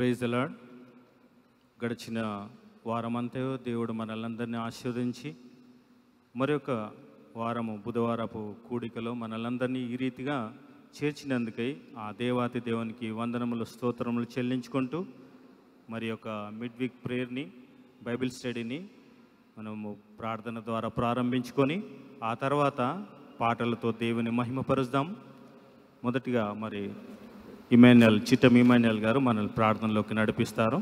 Praise అలాడ్ గడిచిన వారమంతా దేవుడు మనల్ని ఆశీర్వదించి మరొక వారము బుధవారపు కూడికలో మనల్ని ఈ రీతిగా చేర్చినందుకై ఆ దేవాతి దేవునికి వందనములు స్తోత్రములు చెల్లించుకుంటూ మరి యొక్క మిడ్ వీక్ ప్రేయర్ని బైబిల్ స్టడీని మనము ప్రార్థన ద్వారా ప్రారంభించుకొని ఆ తర్వాత పాటలతో దేవుని మహిమపరుద్దాం మొదటిగా మరి ఇమాన్యుయల్ చిట్టం ఇమాన్యుయల్ గారు మనల్ని ప్రార్థనలోకి నడిపిస్తారు.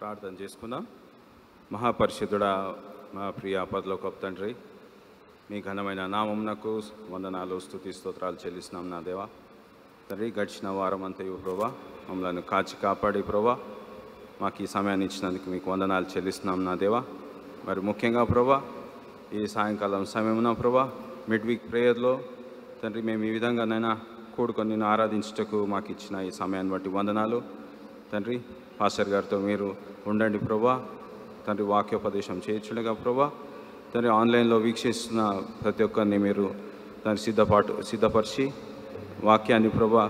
ప్రార్థన చేసుకుందాం. మహాపరిషుద్ధుడా మా ప్రియ పదలోక తండ్రి మీ ఘనమైన నామమునకు వందనాలు స్థుతి స్తోత్రాలు చెల్లిస్తున్నాం నా దేవా. తండ్రి గడిచిన వారం అంతయు ప్రభా. మమ్మల్ని కాచి కాపాడి ప్రభా. మాకు ఈ సమయాన్ని ఇచ్చినందుకు మీకు వందనాలు చెల్లిస్తున్నాం నా దేవా. మరి ముఖ్యంగా ప్రభా ఈ సాయంకాలం సమయమున ప్రభా మిడ్ వీక్ ప్రేయర్లో తండ్రి మేము ఈ విధంగానైనా కూడుకొని నిన్ను ఆరాధించుటకు మాకు ఇచ్చిన ఈ సమయాన్ని బట్టి వందనాలు. తండ్రి పాస్టర్ గారితో మీరు ఉండండి ప్రభా. తండ్రి వాక్యోపదేశం చేయొచ్చుడుగా ప్రభా. తండ్రి ఆన్లైన్లో వీక్షిస్తున్న ప్రతి ఒక్కరిని మీరు దాన్ని సిద్ధపాటు సిద్ధపరిచి వాక్యాన్ని ప్రభా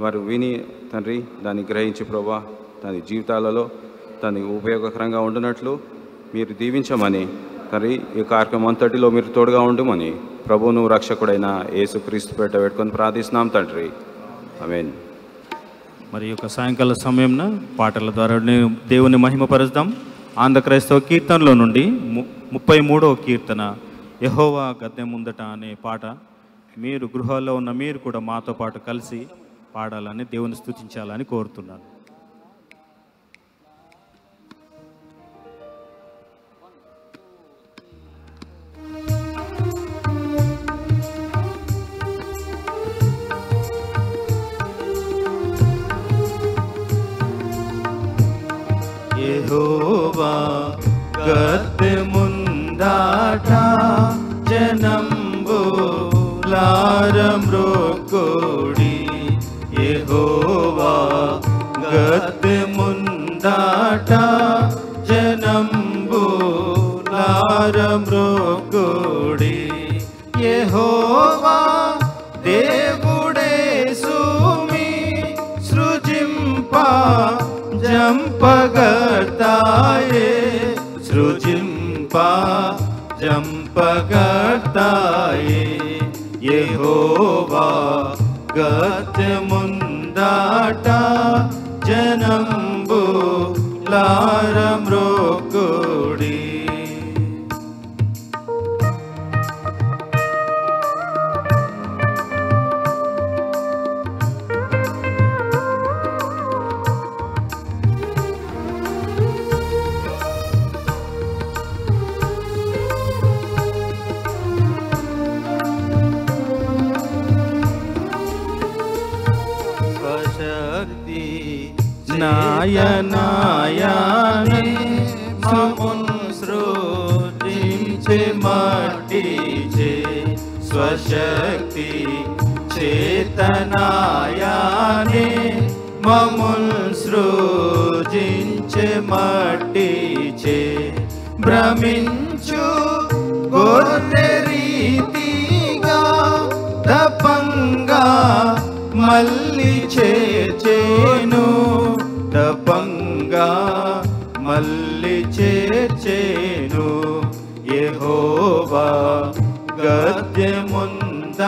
వారు విని తండ్రి దాన్ని గ్రహించి ప్రభా దాని జీవితాలలో దాన్ని ఉపయోగకరంగా ఉండినట్లు మీరు దీవించమని తండ్రి ఈ కార్యక్రమం అంతటిలో మీరు తోడుగా ఉండమని ప్రభువును రక్షకుడైన యేసు క్రీస్తు పేట పెట్టుకొని ప్రార్థిస్తున్నాం తండ్రి. మీన్ మరి యొక్క సాయంకాల సమయంన పాటల ద్వారా దేవుని మహిమపరుద్దాం. ఆంధ్ర క్రైస్తవ కీర్తనలో నుండి ము- ముప్పై మూడవ కీర్తన యహోవా గద్దె ముందట అనే పాట మీరు గృహాల్లో ఉన్న మీరు కూడా మాతో పాటు కలిసి పాడాలని దేవుని స్థుతించాలని కోరుతున్నాను.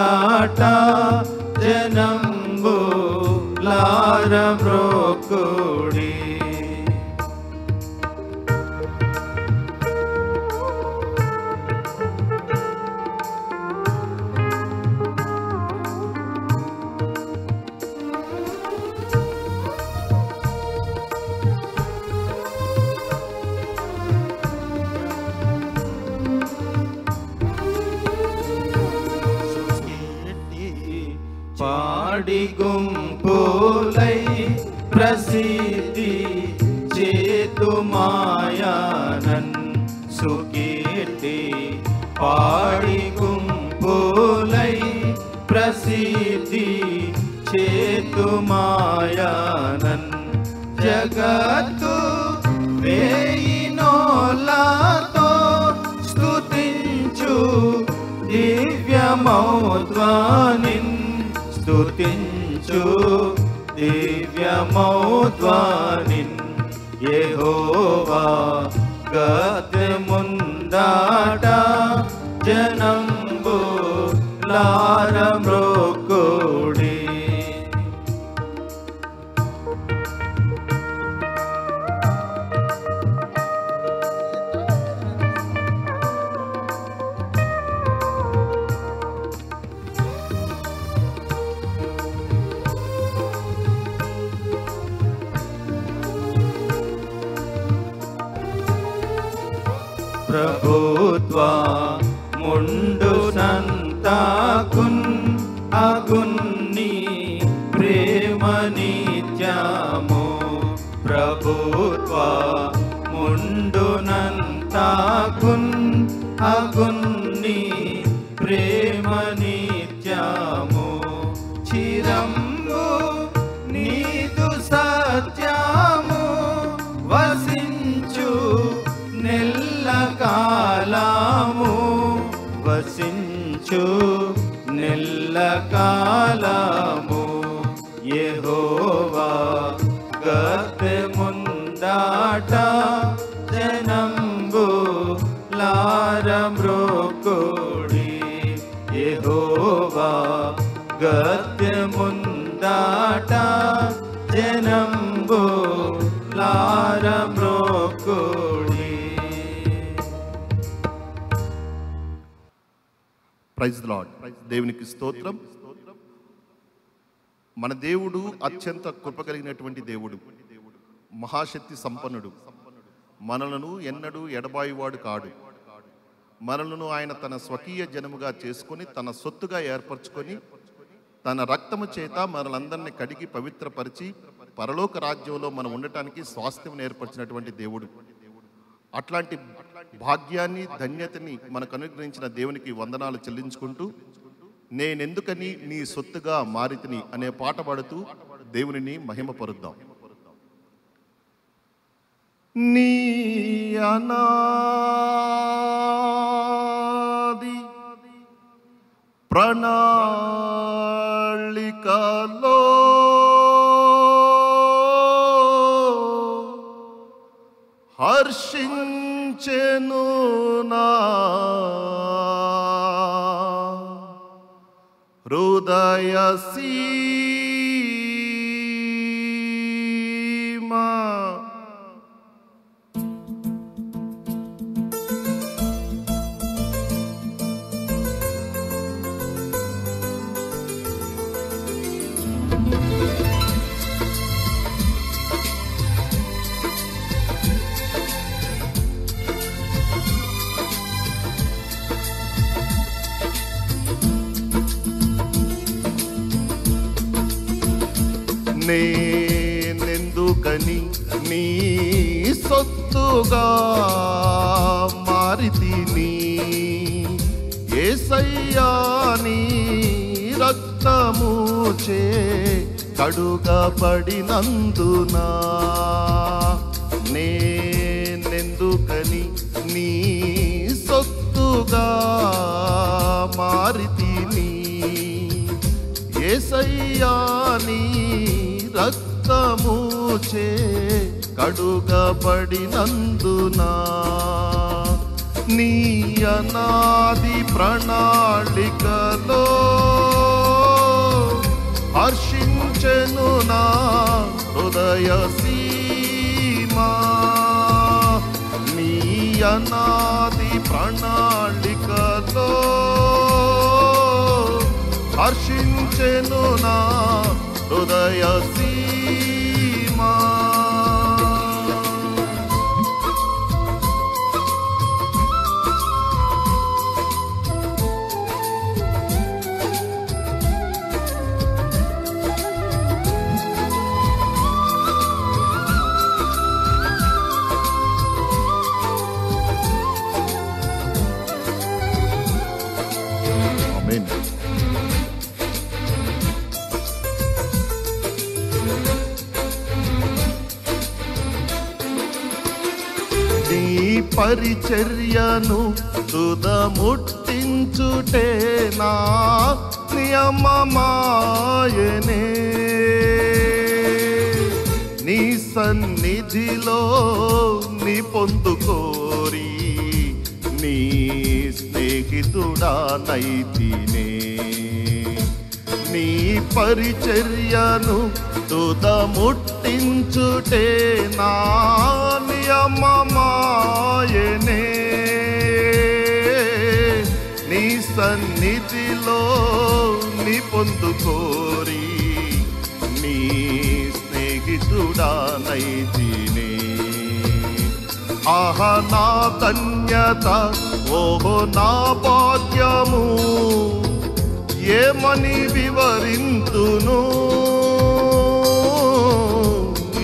लाटा जनङ्गार प्रोकुडि हसीति चेतु मायानन् सुकीर्ति पाडिगुम्पुलै प्रसीति चेतु मायानन् जगतु मे नो स्तुतिञ्चु दिव्यमौद्वानिन् स्तुतिञ्चु ये हो वा गत నిత్యము చిరంబు నీదు సత్యము వసించు నెల్ల కాలము వసించు నెల్ల కాలము. యెహోవా గత ముందాట జనంబు లారమ్రోకో గత్యముందాట ముందాట జనంబు లారమ్రోకుడి ప్రైజ్ లాడ్ దేవునికి స్తోత్రం. మన దేవుడు అత్యంత కృప కలిగినటువంటి దేవుడు. మహాశక్తి సంపన్నుడు. మనలను ఎన్నడూ ఎడబాయివాడు కాడు. మనలను ఆయన తన స్వకీయ జనముగా చేసుకొని తన సొత్తుగా ఏర్పరచుకొని తన రక్తము చేత మనలందరినీ కడిగి పవిత్రపరిచి పరలోక రాజ్యంలో మనం ఉండటానికి స్వాస్థ్యం ఏర్పరిచినటువంటి దేవుడు. అట్లాంటి భాగ్యాన్ని ధన్యతని మనకు అనుగ్రహించిన దేవునికి వందనాలు చెల్లించుకుంటూ నేనెందుకని నీ సొత్తుగా మారితిని అనే పాట పాడుతూ దేవునిని మహిమపరుద్దాం. నీ అనాది ప్రణాళికలో హర్షించెను నా హృదయ సీమా నేనెందుకని నీ సొత్తుగా కడుగబడినందునా నేనెందుకని నీ సొత్తుగా మారితిని? ఏసయ్యా నీ రక్తము చే కడుగబడినందునా నీ అనాది ప్రణాళికలో హర్షించెను నా హృదయ సీమా. నీ అనాది ప్రణాళికలో హర్షించెను నా హృదయ సీమా. పరిచర్యను తుదముట్టించుటే నా నియమమాయనే. సన్నిధిలో నీ పొందుకోరి నీ స్నేహితుడా నైతినే. నీ పరిచర్యను తుదముట్టించుటే నా నియమమాయనే నీ సన్నిధిలో నీ పొందుకోరి నీ స్నేహితుడా నైతినే ఆహ నా ధన్యత ఓహో నా భాగ్యము ఏమని వివరింతును?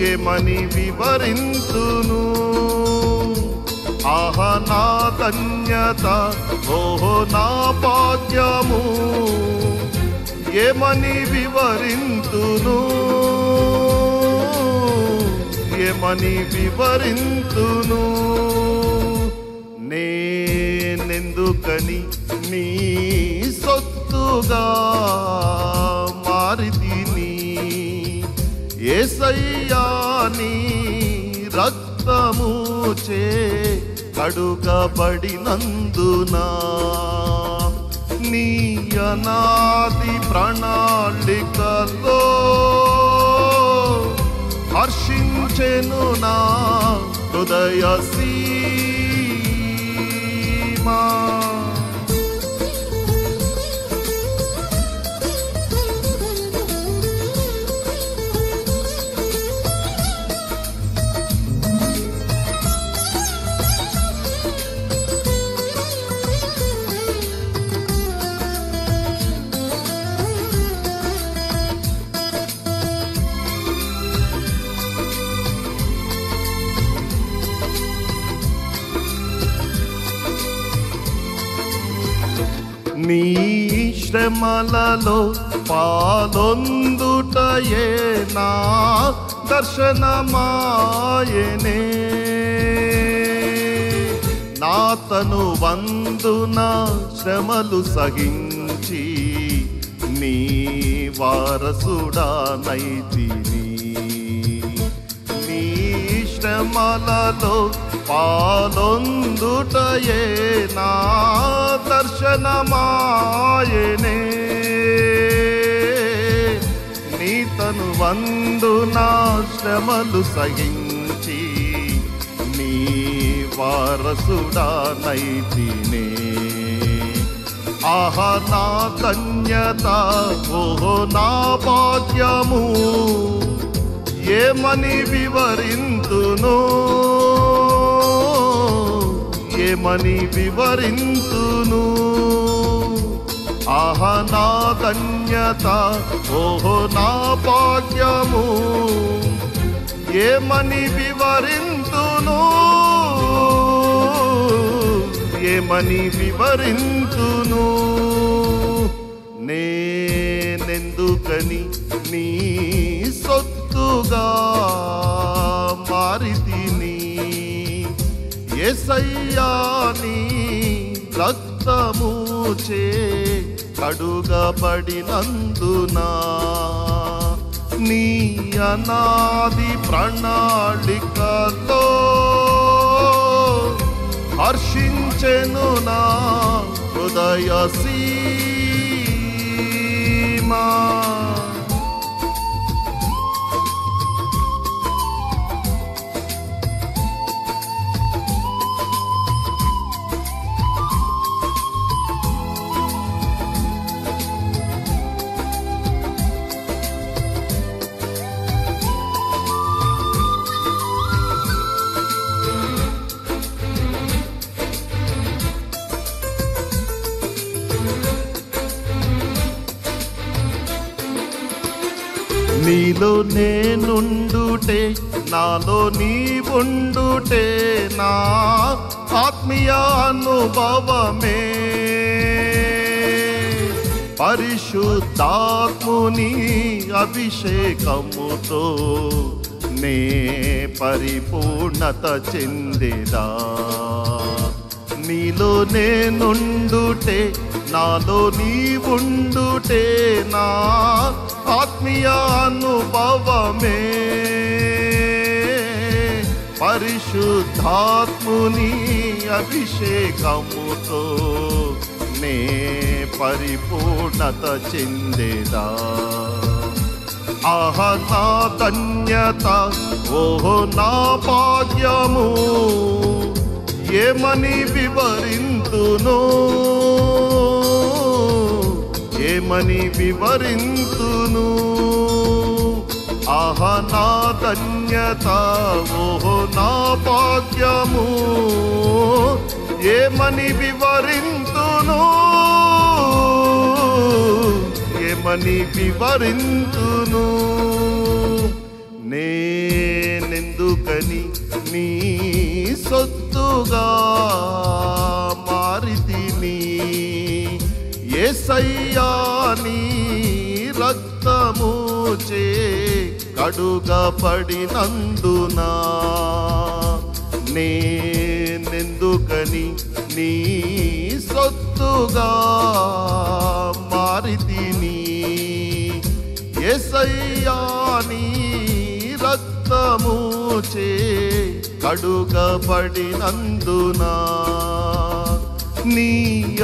ఏమని వివరింతును? ఆహ నా ధన్యత ఓహో నా భాగ్యము. ఏమని వివరింతును? ఏమని వివరింతును? నేనెందుకని నీ సొత్తుగా మారిది ఏసయ్యాని రక్తముచే కడుగబడినందునా నీ అనాది ప్రణాళికలో హర్షించెను నా హృదయ సీమా. శ్రమలలో పాలొందుటయే నా దర్శనమాయనే. నాతను వందున శ్రమలు సహించి నీ వారసుడా నైతిని. నీ శ్రమలలో పాలొందుటయే నా దర్శనమాయనే. నీతను వందునా శ్రమలు సహించి నీ వారసుడా నైతినే. ఆహ నా ధన్యత ఓహో నా భాగ్యము ఏమని వివరింతును? ఏమని వివరింతును? ఆహ నా ధన్యత ఓహో నా భాగ్యము. ఏమని వివరింతును? ఏమని వివరింతును? నేనెందుకని నీ సొత్తుగా? సయ్యాని రక్తముచే కడుగబడినందున నీ అనాది ప్రణాళికలో హర్షించెను నా హృదయ నాలో నీవుండుటే నా ఆత్మీయ అనుభవమే. పరిశుద్ధాత్ముని అభిషేకముతో నే పరిపూర్ణత చెందేదా. నీలో నేనుండుటే నాలో నీవుండుటే నా ఆత్మీయ అనుభవమే. పరిశుద్ధాత్ముని అభిషేకముతో నే పరిపూర్ణత చెందేదా? ఆహ నా ధన్యత ఓహో నా భాగ్యము ఏమని వివరింతును? ఏమని వివరింతును? ఆహ నా ధన్యత ఓహో నా భాగ్యము ఏమని వివరింతును? ఏమని వివరింతును? నేనెందుకని నీ సొత్తుగా మారితిని? ఏసయ్యాని రక్తము చే కడుగా కడుగపడినందునా నేనెందుకని నీ సొత్తుగా మారితిని? ఎసయ్యాని రక్తము చే కడుగబడినందునా నీ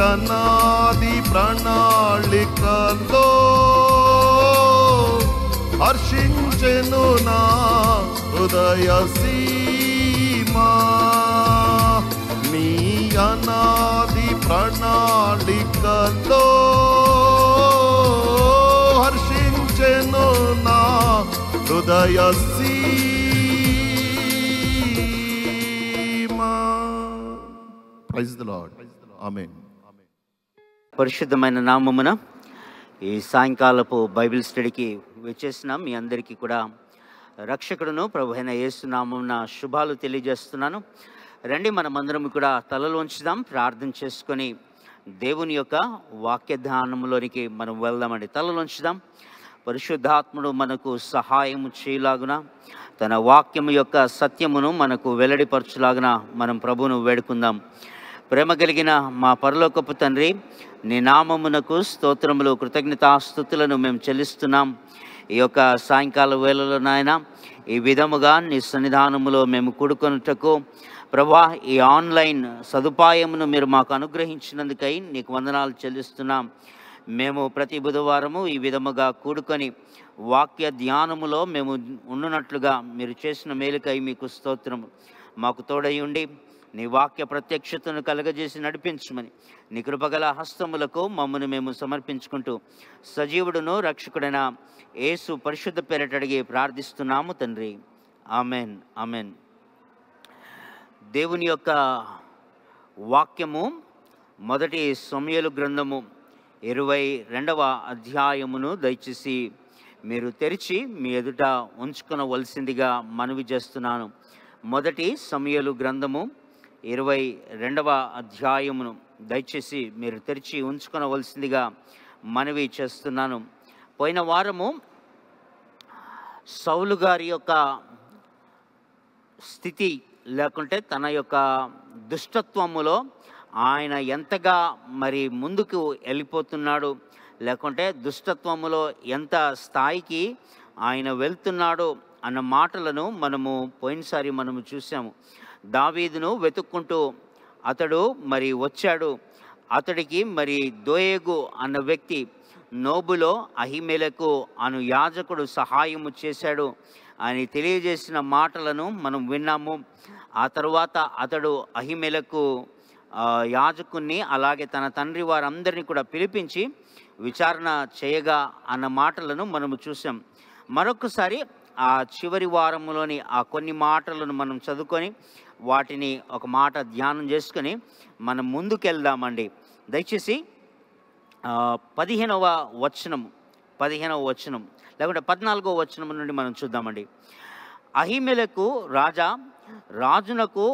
అనాది ప్రణాళికలో హర్షించెను నా హృదయ సీమా. నీ అనాది ప్రణాళికలో హర్షించెను నా హృదయ సీమా. ప్రైజ్ ద లార్డ్ ఆమేన్ పరిశుద్ధమైన నామమున ఈ సాయంకాలపు బైబిల్ స్టడీకి వచ్చేసిన మీ అందరికీ కూడా రక్షకుడును ప్రభు అయిన యేసునామమున శుభాలు తెలియజేస్తున్నాను. రండి మనమందరం కూడా తలలు ఉంచుదాం ప్రార్థన చేసుకొని దేవుని యొక్క వాక్య ధ్యానంలోనికి మనం వెళ్దామండి. తలలోంచుదాం పరిశుద్ధాత్ముడు మనకు సహాయం చేయలాగున తన వాక్యము యొక్క సత్యమును మనకు వెల్లడిపరచులాగున మనం ప్రభువును వేడుకుందాం. ప్రేమ కలిగిన మా పరలోకపు తండ్రి నీ నామమునకు స్తోత్రములు కృతజ్ఞతాస్థుతులను మేము చెల్లిస్తున్నాం. ఈ యొక్క సాయంకాల వేళలో నాయన ఈ విధముగా నీ సన్నిధానములో మేము కూడుకొనుటకు ప్రభా ఈ ఆన్లైన్ సదుపాయమును మీరు మాకు అనుగ్రహించినందుకై నీకు వందనాలు చెల్లిస్తున్నాం. మేము ప్రతి బుధవారము ఈ విధముగా కూడుకొని వాక్య ధ్యానములో మేము ఉండునట్లుగా మీరు చేసిన మేలుకై మీకు స్తోత్రము. మాకు తోడై ఉండి నీ వాక్య ప్రత్యక్షతను కలగజేసి నడిపించమని. నీ కృపగల హస్తములకు మమ్మను మేము సమర్పించుకుంటూ సజీవుడును రక్షకుడైన యేసు పరిశుద్ధ పేరట అడిగి ప్రార్థిస్తున్నాము తండ్రి. Amen amen. దేవుని యొక్క వాక్యము మొదటి సమయలు గ్రంథము ఇరవై రెండవ అధ్యాయమును దయచేసి మీరు తెరిచి మీ ఎదుట ఉంచుకునవలసిందిగా మనవి చేస్తున్నాను. మొదటి సమయలు గ్రంథము ఇరవై రెండవ అధ్యాయమును దయచేసి మీరు తెరిచి ఉంచుకొనవలసిందిగా మనవి చేస్తున్నాను. పోయిన వారము సౌలు గారి యొక్క స్థితి లేకుంటే తన యొక్క దుష్టత్వములో ఆయన ఎంతగా మరి ముందుకు వెళ్ళిపోతున్నాడు లేకుంటే దుష్టత్వములో ఎంత స్థాయికి ఆయన వెళ్తున్నాడు అన్న మాటలను మనము పోయినసారి మనము చూసాము. దావీదును వెతుక్కుంటూ అతడు మరి వచ్చాడు. అతడికి మరి దోయేగు అన్న వ్యక్తి నోబులో అహిమేలకు అను యాజకుడు సహాయము చేశాడు అని తెలియజేసిన మాటలను మనం విన్నాము. ఆ తర్వాత అతడు అహిమేలకు యాజకుణ్ణి అలాగే తన తండ్రి వారందరినీ కూడా పిలిపించి విచారణ చేయగా అన్న మాటలను మనము చూసాం. మరొకసారి ఆ చివరి వారంలోని ఆ కొన్ని మాటలను మనం చదువుకొని వాటిని ఒక మాట ధ్యానం చేసుకొని మనం ముందుకెళ్దామండి. దయచేసి పదిహేనవ వచనం పదిహేనవ వచనం లేకుంటే పద్నాలుగవ వచనం నుండి మనం చూద్దామండి. అహిమెలకు రాజా రాజునకు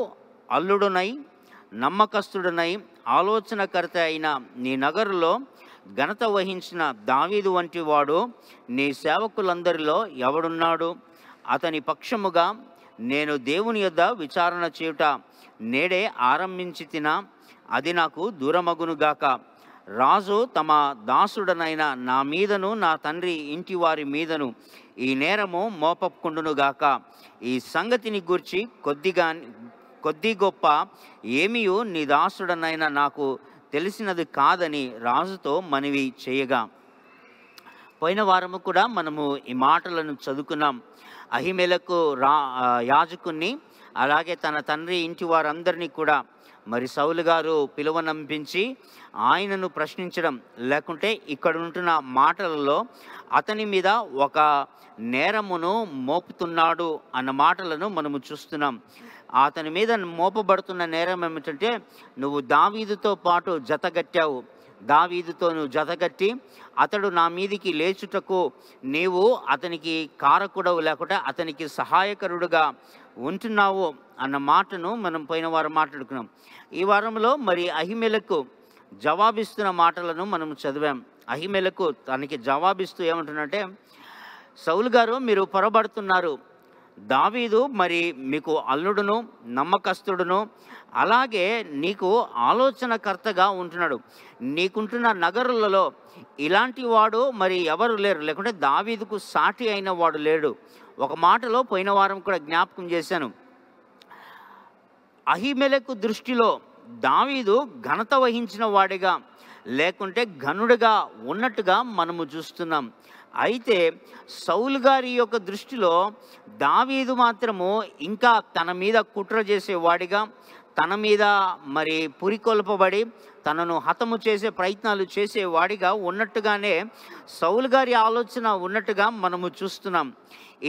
అల్లుడునై నమ్మకస్తుడునై ఆలోచనకర్త అయిన నీ నగరులో ఘనత వహించిన దావీదు వంటి వాడు నీ సేవకులందరిలో ఎవడున్నాడు? అతని పక్షముగా నేను దేవుని యొద్ద విచారణ చేయుట నేడే ఆరంభించి తినా అది నాకు దూరమగునుగాక రాజు తమ దాసుడనైన నా మీదను నా తండ్రి ఇంటి వారి మీదను ఈ నేరము మోపకుండునుగాక ఈ సంగతిని గూర్చి కొద్దిగా కొద్ది గొప్ప ఏమియు నీ దాసుడనైనా నాకు తెలిసినది కాదని రాజుతో మనవి చేయగా. పోయిన వారము కూడా మనము ఈ మాటలను చదువుకున్నాం. అహిమేలకు రా ఆ, యాజకుణ్ణి అలాగే తన తండ్రి ఇంటి వారందరినీ కూడా మరి సౌలు గారు పిలువనంపించి ఆయనను ప్రశ్నించడం. లేకుంటే ఇక్కడ ఉంటున్న మాటలలో అతని మీద ఒక నేరమును మోపుతున్నాడు అన్న మాటలను మనము చూస్తున్నాం. అతని మీద మోపబడుతున్న నేరం ఏమిటంటే నువ్వు దావీదుతో పాటు జతగట్టావు. దావీదుతో జతగట్టి అతడు నా మీదికి లేచుటకు నీవు అతనికి కారకుడవు లేకుండా అతనికి సహాయకరుడుగా ఉంటున్నావు అన్న మాటను మనం పోయిన వారం మాట్లాడుకున్నాం. ఈ వారంలో మరి అహిమెలకు జవాబిస్తున్న మాటలను మనం చదివాం. అహిమెలకు తనకి జవాబిస్తూ ఏమంటున్నంటే సౌలు గారు మీరు పొరబడుతున్నారు. దావీదు మరి మీకు అల్లుడును నమ్మకస్తుడును అలాగే నీకు ఆలోచనకర్తగా ఉంటున్నాడు. నీకుంటున్న నగరులలో ఇలాంటి వాడు మరి ఎవరు లేరు. లేకుంటే దావీదుకు సాటి అయిన వాడు లేడు. ఒక మాటలో పోయిన వారం కూడా జ్ఞాపకం చేశాను. అహిమెలకు దృష్టిలో దావీదు ఘనత వహించిన వాడిగా లేకుంటే ఘనుడిగా ఉన్నట్టుగా మనము చూస్తున్నాం. అయితే సౌలు గారి యొక్క దృష్టిలో దావీదు మాత్రము ఇంకా తన మీద కుట్ర చేసేవాడిగా తన మీద మరి పురికొల్పబడి తనను హతము చేసే ప్రయత్నాలు చేసేవాడిగా ఉన్నట్టుగానే సౌలు గారి ఆలోచన ఉన్నట్టుగా మనము చూస్తున్నాం.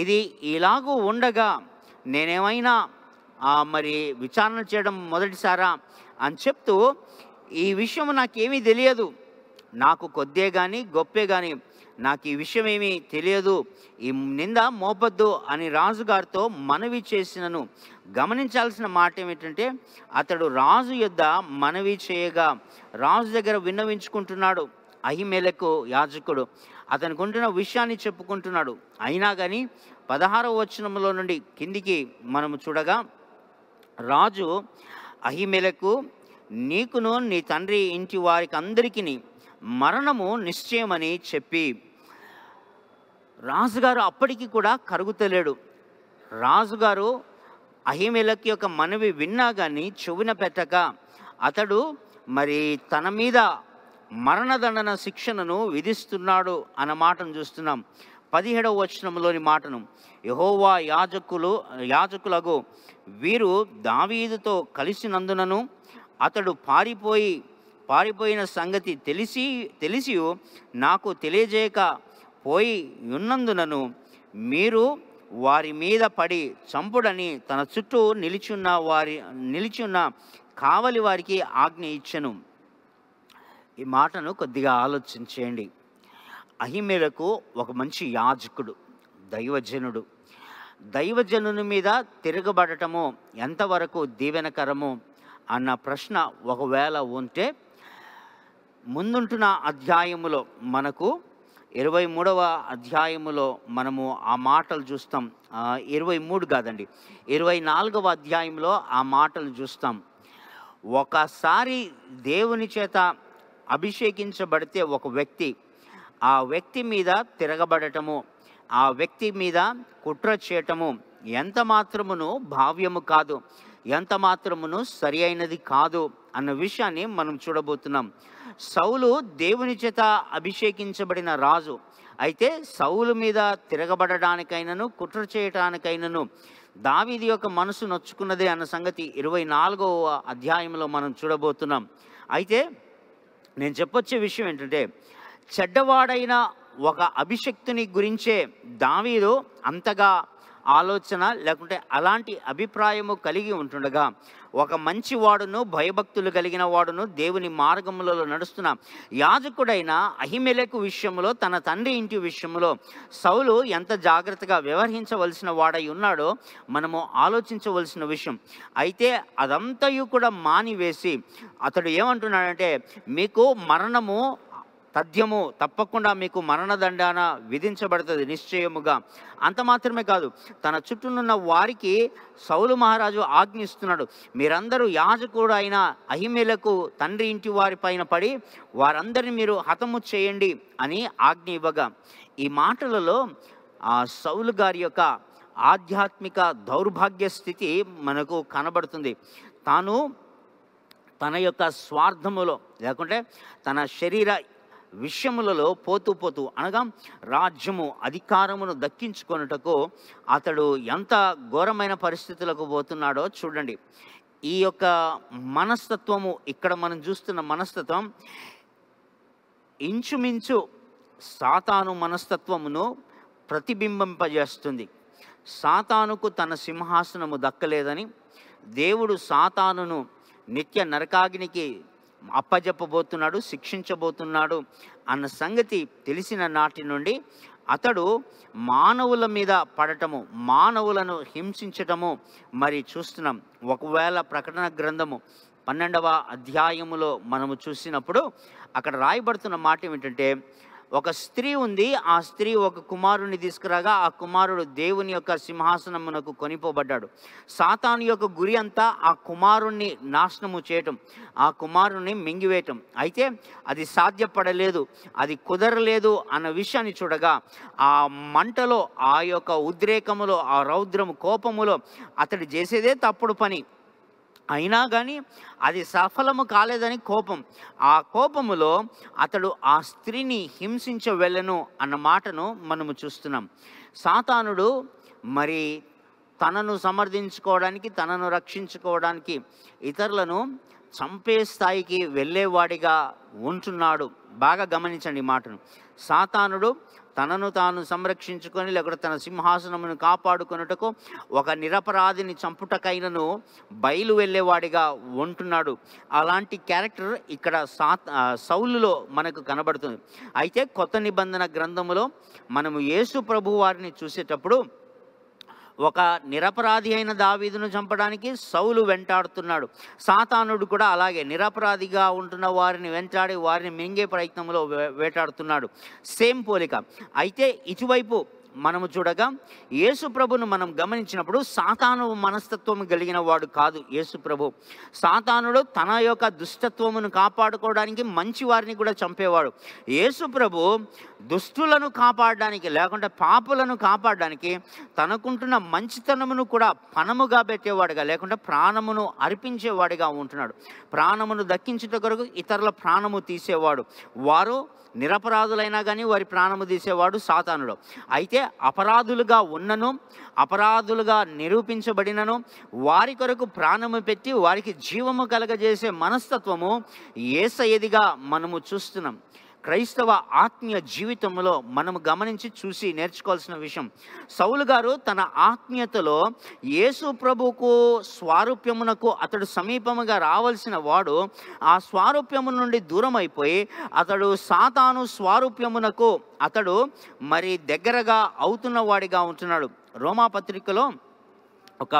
ఇది ఇలాగూ ఉండగా నేనేమైనా మరి విచారణ చేయడం మొదటిసారా అని చెప్తూ ఈ విషయం నాకేమీ తెలియదు. నాకు కొద్దే కానీ గొప్పే కానీ నాకు ఈ విషయం ఏమీ తెలియదు ఈ నింద మోపద్దు అని రాజుగారితో మనవి చేసినను. గమనించాల్సిన మాట ఏమిటంటే అతడు రాజు యొద్ద మనవి చేయగా రాజు దగ్గర విన్నవించుకుంటున్నాడు అహిమేలకు యాజకుడు. అతనికి ఉంటున్న విషయాన్ని చెప్పుకుంటున్నాడు. అయినా కానీ పదహారవ వచనంలో నుండి కిందికి మనము చూడగా రాజు అహిమేలకు నీకును నీ తండ్రి ఇంటి వారికి అందరికీ మరణము నిశ్చయమని చెప్పి రాజుగారు అప్పటికి కూడా కరుగుతలేడు రాజుగారు అహిమెలకి యొక్క మనవి విన్నా కానీ చెవిన పెట్టక అతడు మరి తన మీద మరణదండన శిక్షణను విధిస్తున్నాడు అన్న మాటను చూస్తున్నాం. పదిహేడవ వచనంలోని మాటను. యహోవా యాజకులు యాజకులకు వీరు దావీదుతో కలిసినందునను అతడు పారిపోయి పారిపోయిన సంగతి తెలిసి తెలిసి నాకు తెలియజేయక పోయి ఉన్నందునను మీరు వారి మీద పడి చంపుడని తన చుట్టూ నిలిచున్న వారి నిలిచున్న కావలి వారికి ఆజ్ఞ ఇచ్చెను. ఈ మాటను కొద్దిగా ఆలోచించేయండి. అహిమేలకు ఒక మంచి యాజకుడు దైవజనుడు. దైవజనుని మీద తిరగబడటము ఎంతవరకు దీవెనకరము అన్న ప్రశ్న ఒకవేళ ఉంటే ముందుంటున్న అధ్యాయములో మనకు ఇరవై మూడవ అధ్యాయములో మనము ఆ మాటలు చూస్తాం. ఇరవై మూడు కాదండి. ఇరవై నాలుగవ అధ్యాయంలో ఆ మాటలు చూస్తాం. ఒకసారి దేవుని చేత అభిషేకించబడితే ఒక వ్యక్తి ఆ వ్యక్తి మీద తిరగబడటము ఆ వ్యక్తి మీద కుట్ర చేయటము ఎంత మాత్రమును భావ్యము కాదు ఎంత మాత్రమును సరి అయినది కాదు అన్న విషయాన్ని మనం చూడబోతున్నాం. సౌలు దేవుని చేత అభిషేకించబడిన రాజు. అయితే సౌలు మీద తిరగబడడానికైనను కుట్ర చేయటానికైనను దావీది యొక్క మనసు నొచ్చుకున్నదే అన్న సంగతి ఇరవై నాలుగవ అధ్యాయంలో మనం చూడబోతున్నాం. అయితే నేను చెప్పొచ్చే విషయం ఏంటంటే చెడ్డవాడైన ఒక అభిషక్తుని గురించే దావీదు అంతగా ఆలోచన లేకుంటే అలాంటి అభిప్రాయము కలిగి ఉంటుండగా ఒక మంచి వాడును భయభక్తులు కలిగిన వాడును దేవుని మార్గములలో నడుస్తున్న యాజకుడైన అహిమెలకు విషయంలో తన తండ్రి ఇంటి విషయంలో సౌలు ఎంత జాగ్రత్తగా వ్యవహరించవలసిన వాడై ఉన్నాడో మనము ఆలోచించవలసిన విషయం. అయితే అదంతయు కూడా మానివేసి అతడు ఏమంటున్నాడంటే మీకు మరణము తథ్యము తప్పకుండా మీకు మరణదండాన విధించబడుతుంది నిశ్చయముగా. అంత మాత్రమే కాదు తన చుట్టూనున్న వారికి సౌలు మహారాజు ఆజ్ఞిస్తున్నాడు. మీరందరూ యాజకుడు అయిన అహిమేలకు తండ్రి ఇంటి వారి పైన పడి వారందరిని మీరు హతము చేయండి అని ఆజ్ఞ ఇవ్వగా. ఈ మాటలలో ఆ సౌలు గారి యొక్క ఆధ్యాత్మిక దౌర్భాగ్య స్థితి మనకు కనబడుతుంది. తాను తన యొక్క స్వార్థములో లేకుంటే తన శరీర విషయములలో పోతూ పోతూ అనగా రాజ్యము అధికారమును దక్కించుకొనుటకు అతడు ఎంత ఘోరమైన పరిస్థితులకు పోతున్నాడో చూడండి. ఈ యొక్క మనస్తత్వము ఇక్కడ మనం చూస్తున్న మనస్తత్వం ఇంచుమించు సాతాను మనస్తత్వమును ప్రతిబింబింపజేస్తుంది. సాతానుకు తన సింహాసనము దక్కలేదని దేవుడు సాతానును నిత్య నరకాగ్నికి అప్పజెప్పబోతున్నాడు శిక్షించబోతున్నాడు అన్న సంగతి తెలిసిన నాటి నుండి అతడు మానవుల మీద పడటము మానవులను హింసించటము మరి చూస్తున్నాం. ఒకవేళ ప్రకటన గ్రంథము పన్నెండవ అధ్యాయములో మనము చూసినప్పుడు అక్కడ రాయబడుతున్న మాట ఏమిటంటే ఒక స్త్రీ ఉంది ఆ స్త్రీ ఒక కుమారుని తీసుకురాగా ఆ కుమారుడు దేవుని యొక్క సింహాసనమునకు కొనిపోబడ్డాడు. సాతాను యొక్క గురి అంతా ఆ కుమారుణ్ణి నాశనము చేయటం ఆ కుమారుణ్ణి మింగివేయటం. అయితే అది సాధ్యపడలేదు అది కుదరలేదు అన్న విషయాన్ని చూడగా ఆ మంటలో ఆ యొక్క ఉద్రేకములో ఆ రౌద్రము కోపములో అతడు చేసేదే తప్పుడు పని. అయినా కానీ అది సఫలము కాలేదని కోపం. ఆ కోపములో అతడు ఆ స్త్రీని హింసించ వెళ్ళను అన్న మాటను మనము చూస్తున్నాం. సాతానుడు మరి తనను సమర్థించుకోవడానికి తనను రక్షించుకోవడానికి ఇతరులను చంపే స్థాయికి వెళ్ళేవాడిగా ఉంటున్నాడు. బాగా గమనించండి ఈ మాటను. సాతానుడు తనను తాను సంరక్షించుకొని లేకపోతే తన సింహాసనమును కాపాడుకొనుటకు ఒక నిరపరాధిని చంపుటకైనను బయలు వెళ్ళేవాడిగా ఉంటున్నాడు. అలాంటి క్యారెక్టర్ ఇక్కడ సా సౌలులో మనకు కనబడుతుంది. అయితే కొత్త నిబంధన గ్రంథములో మనము యేసు ప్రభు వారిని చూసేటప్పుడు ఒక నిరపరాధి అయిన దావీదును చంపడానికి సౌలు వెంటాడుతున్నాడు. సాతానుడు కూడా అలాగే నిరపరాధిగా ఉంటున్న వారిని వెంటాడి వారిని మింగే ప్రయత్నంలో వే- వేటాడుతున్నాడు. సేమ్ పోలిక. అయితే ఇటువైపు మనము చూడగా యేసు ప్రభును మనం గమనించినప్పుడు సాతాను మనస్తత్వం కలిగిన వాడు కాదు యేసు ప్రభు. సాతానుడు తన యొక్క దుష్టత్వమును కాపాడుకోవడానికి మంచి వారిని కూడా చంపేవాడు. యేసు ప్రభు దుష్టులను కాపాడడానికి లేకుంటే పాపులను కాపాడడానికి తనకుంటున్న మంచితనమును కూడా పణముగా పెట్టేవాడుగా లేకుంటే ప్రాణమును అర్పించేవాడిగా ఉంటున్నాడు. ప్రాణమును దక్కించుట కొరకు ఇతరుల ప్రాణము తీసేవాడు. వారు నిరపరాధులైనా కానీ వారి ప్రాణము తీసేవాడు సాతానుడు. అయితే అపరాధులుగా ఉన్నను అపరాధులుగా నిరూపించబడినను వారి కొరకు ప్రాణము పెట్టి వారికి జీవము కలగజేసే మనస్తత్వము ఏసయదిగా మనము చూస్తున్నాం. క్రైస్తవ ఆత్మీయ జీవితంలో మనం గమనించి చూసి నేర్చుకోవాల్సిన విషయం. సౌలు గారు తన ఆత్మీయతలో యేసు ప్రభుకు స్వారూప్యమునకు అతడు సమీపముగా రావాల్సిన వాడు ఆ స్వారూప్యము నుండి దూరం అయిపోయి అతడు సాతాను స్వారూప్యమునకు అతడు మరి దగ్గరగా అవుతున్న వాడిగా ఉంటున్నాడు. రోమా పత్రికలో ఒక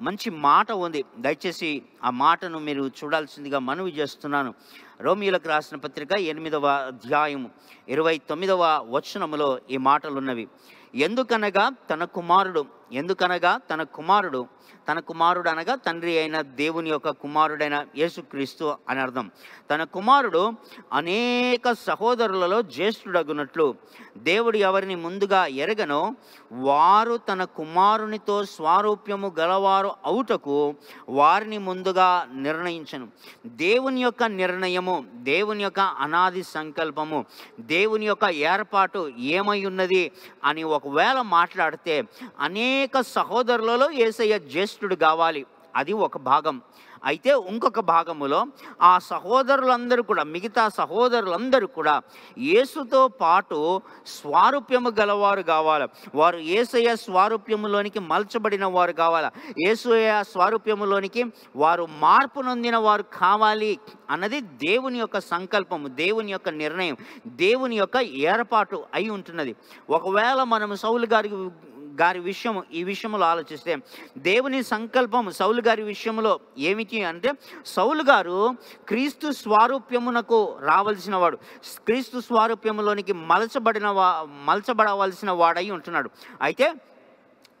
మంచి మాట ఉంది. దయచేసి ఆ మాటను మీరు చూడాల్సిందిగా మనవి చేస్తున్నాను. రోమియోలకు రాసిన పత్రిక ఎనిమిదవ అధ్యాయము ఇరవై తొమ్మిదవ వచనములో ఈ మాటలు ఉన్నవి ఎందుకనగా తన కుమారుడు ఎందుకనగా తన కుమారుడు తన కుమారుడు అనగా తండ్రి అయిన దేవుని యొక్క కుమారుడైన యేసుక్రీస్తు అని అర్థం. తన కుమారుడు అనేక సహోదరులలో జ్యేష్ఠుడగునట్లు దేవుడు ఎవరిని ముందుగా ఎరగనో వారు తన కుమారునితో స్వారూప్యము గలవారు అవుటకు వారిని ముందుగా నిర్ణయించను. దేవుని యొక్క నిర్ణయము దేవుని యొక్క అనాది సంకల్పము దేవుని యొక్క ఏర్పాటు ఏమై ఉన్నది అని ఒకవేళ మాట్లాడితే అనేక సహోదరులలో ఏసయ్య జ్యేష్ఠుడు కావాలి. అది ఒక భాగం. అయితే ఇంకొక భాగములో ఆ సహోదరులందరూ కూడా మిగతా సహోదరులందరూ కూడా యేసుతో పాటు స్వారూప్యము గలవారు కావాలి? వారు ఏసయ స్వారూప్యములోనికి మలచబడిన వారు కావాలి? ఏసయ్య స్వారూప్యములోనికి వారు మార్పు నొందిన వారు కావాలి అన్నది దేవుని యొక్క సంకల్పము దేవుని యొక్క నిర్ణయం దేవుని యొక్క ఏర్పాటు అయి ఉంటున్నది. ఒకవేళ మనము సౌలు గారికి గారి విషయం ఈ విషయంలో ఆలోచిస్తే దేవుని సంకల్పం సౌలు గారి విషయంలో ఏమిటి అంటే సౌలు గారు క్రీస్తు స్వారూప్యమునకు రావలసిన వాడు క్రీస్తు స్వారూప్యములోనికి మలచబడిన వా మలచబడవలసిన వాడై ఉంటున్నాడు. అయితే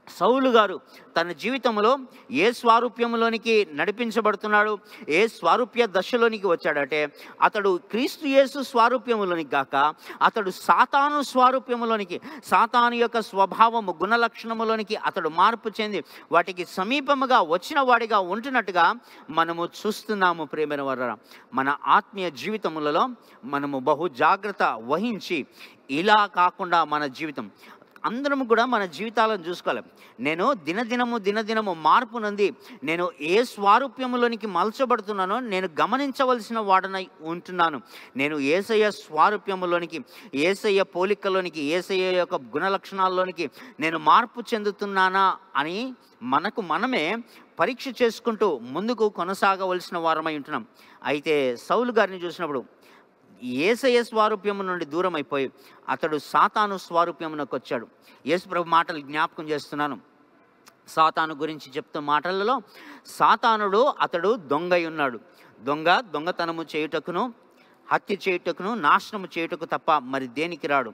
సౌలు గారు తన జీవితంలో ఏ స్వారూప్యంలోనికి నడిపించబడుతున్నాడు? ఏ స్వారూప్య దశలోనికి వచ్చాడంటే అతడు క్రీస్తు యేసు స్వారూప్యములోనికి కాక అతడు సాతాను స్వారూప్యములోనికి సాతాను యొక్క స్వభావము గుణలక్షణములోనికి అతడు మార్పు చెంది వాటికి సమీపముగా వచ్చిన వాడిగా ఉంటున్నట్టుగా మనము చూస్తున్నాము ప్రేమైన వర మన ఆత్మీయ జీవితములలో మనము బహు జాగ్రత్త వహించి ఇలా కాకుండా మన జీవితం అందరం కూడా మన జీవితాలను చూసుకోవాలి. నేను దినదినము దినదినము మార్పు నుండి నేను ఏ స్వారూప్యములోనికి మలచబడుతున్నానో నేను గమనించవలసిన వాడనై ఉంటున్నాను. నేను ఏసయ్య స్వారూప్యములోనికి ఏసయ్య పోలికలోనికి ఏసయ్య యొక్క గుణలక్షణాల్లోనికి నేను మార్పు చెందుతున్నానా అని మనకు మనమే పరీక్ష చేసుకుంటూ ముందుకు కొనసాగవలసిన వారమై ఉంటున్నాం. అయితే సౌలు గారిని చూసినప్పుడు ఏసయ స్వారూప్యము నుండి దూరం అయిపోయి అతడు సాతాను స్వారూప్యమునకు వచ్చాడు. యేసుప్రభు మాటలు జ్ఞాపకం చేస్తున్నాను. సాతాను గురించి చెప్తున్న మాటలలో సాతానుడు అతడు దొంగై ఉన్నాడు. దొంగ దొంగతనము చేయుటకును హత్య చేయుటకును నాశనము చేయుటకు తప్ప మరి దేనికి రాడు?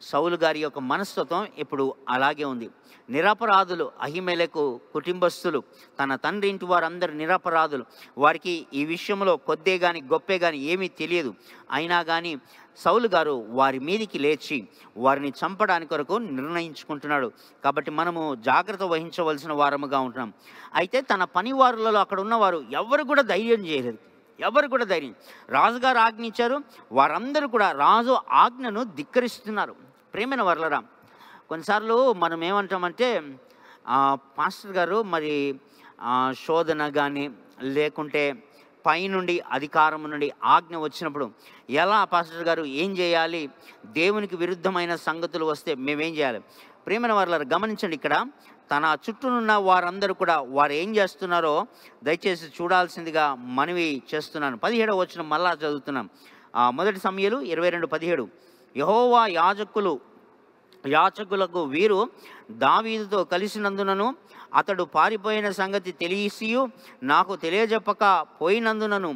సౌలు గారి యొక్క మనస్తత్వం ఇప్పుడు అలాగే ఉంది. నిరపరాధులు అహిమేలకు కుటుంబస్తులు తన తండ్రి ఇంటి వారందరు నిరపరాధులు. వారికి ఈ విషయంలో కొద్దే కానీ గొప్పే కానీ ఏమీ తెలియదు. అయినా కానీ సౌలు గారు వారి మీదికి లేచి వారిని చంపడానికి కొరకు నిర్ణయించుకుంటున్నాడు. కాబట్టి మనము జాగ్రత్త వహించవలసిన వారముగా ఉంటున్నాం. అయితే తన పనివారులలో అక్కడ ఉన్నవారు ఎవరు కూడా ధైర్యం చేయలేదు. ఎవరు కూడా ధైర్యం. రాజుగారు ఆజ్ఞ ఇచ్చారు వారందరూ కూడా రాజు ఆజ్ఞను ధిక్కరిస్తున్నారు. ప్రేమైన వర్లరా కొన్నిసార్లు మనం ఏమంటామంటే పాస్టర్ గారు మరి శోధన కానీ లేకుంటే పైనుండి అధికారం నుండి ఆజ్ఞ వచ్చినప్పుడు ఎలా పాస్టర్ గారు ఏం చేయాలి దేవునికి విరుద్ధమైన సంగతులు వస్తే మేమేం చేయాలి? ప్రేమైన వారు గమనించండి ఇక్కడ తన చుట్టూనున్న వారందరూ కూడా వారు ఏం చేస్తున్నారో దయచేసి చూడాల్సిందిగా మనవి చేస్తున్నాను. పదిహేడవ వచ్చిన మళ్ళా చదువుతున్నాం. మొదటి సమయలు ఇరవై రెండు పదిహేడు. యహోవా యాజకులు యాచకులకు వీరు దావీదుతో కలిసినందునను అతడు పారిపోయిన సంగతి తెలిసియు నాకు తెలియజెప్పక పోయినందునను.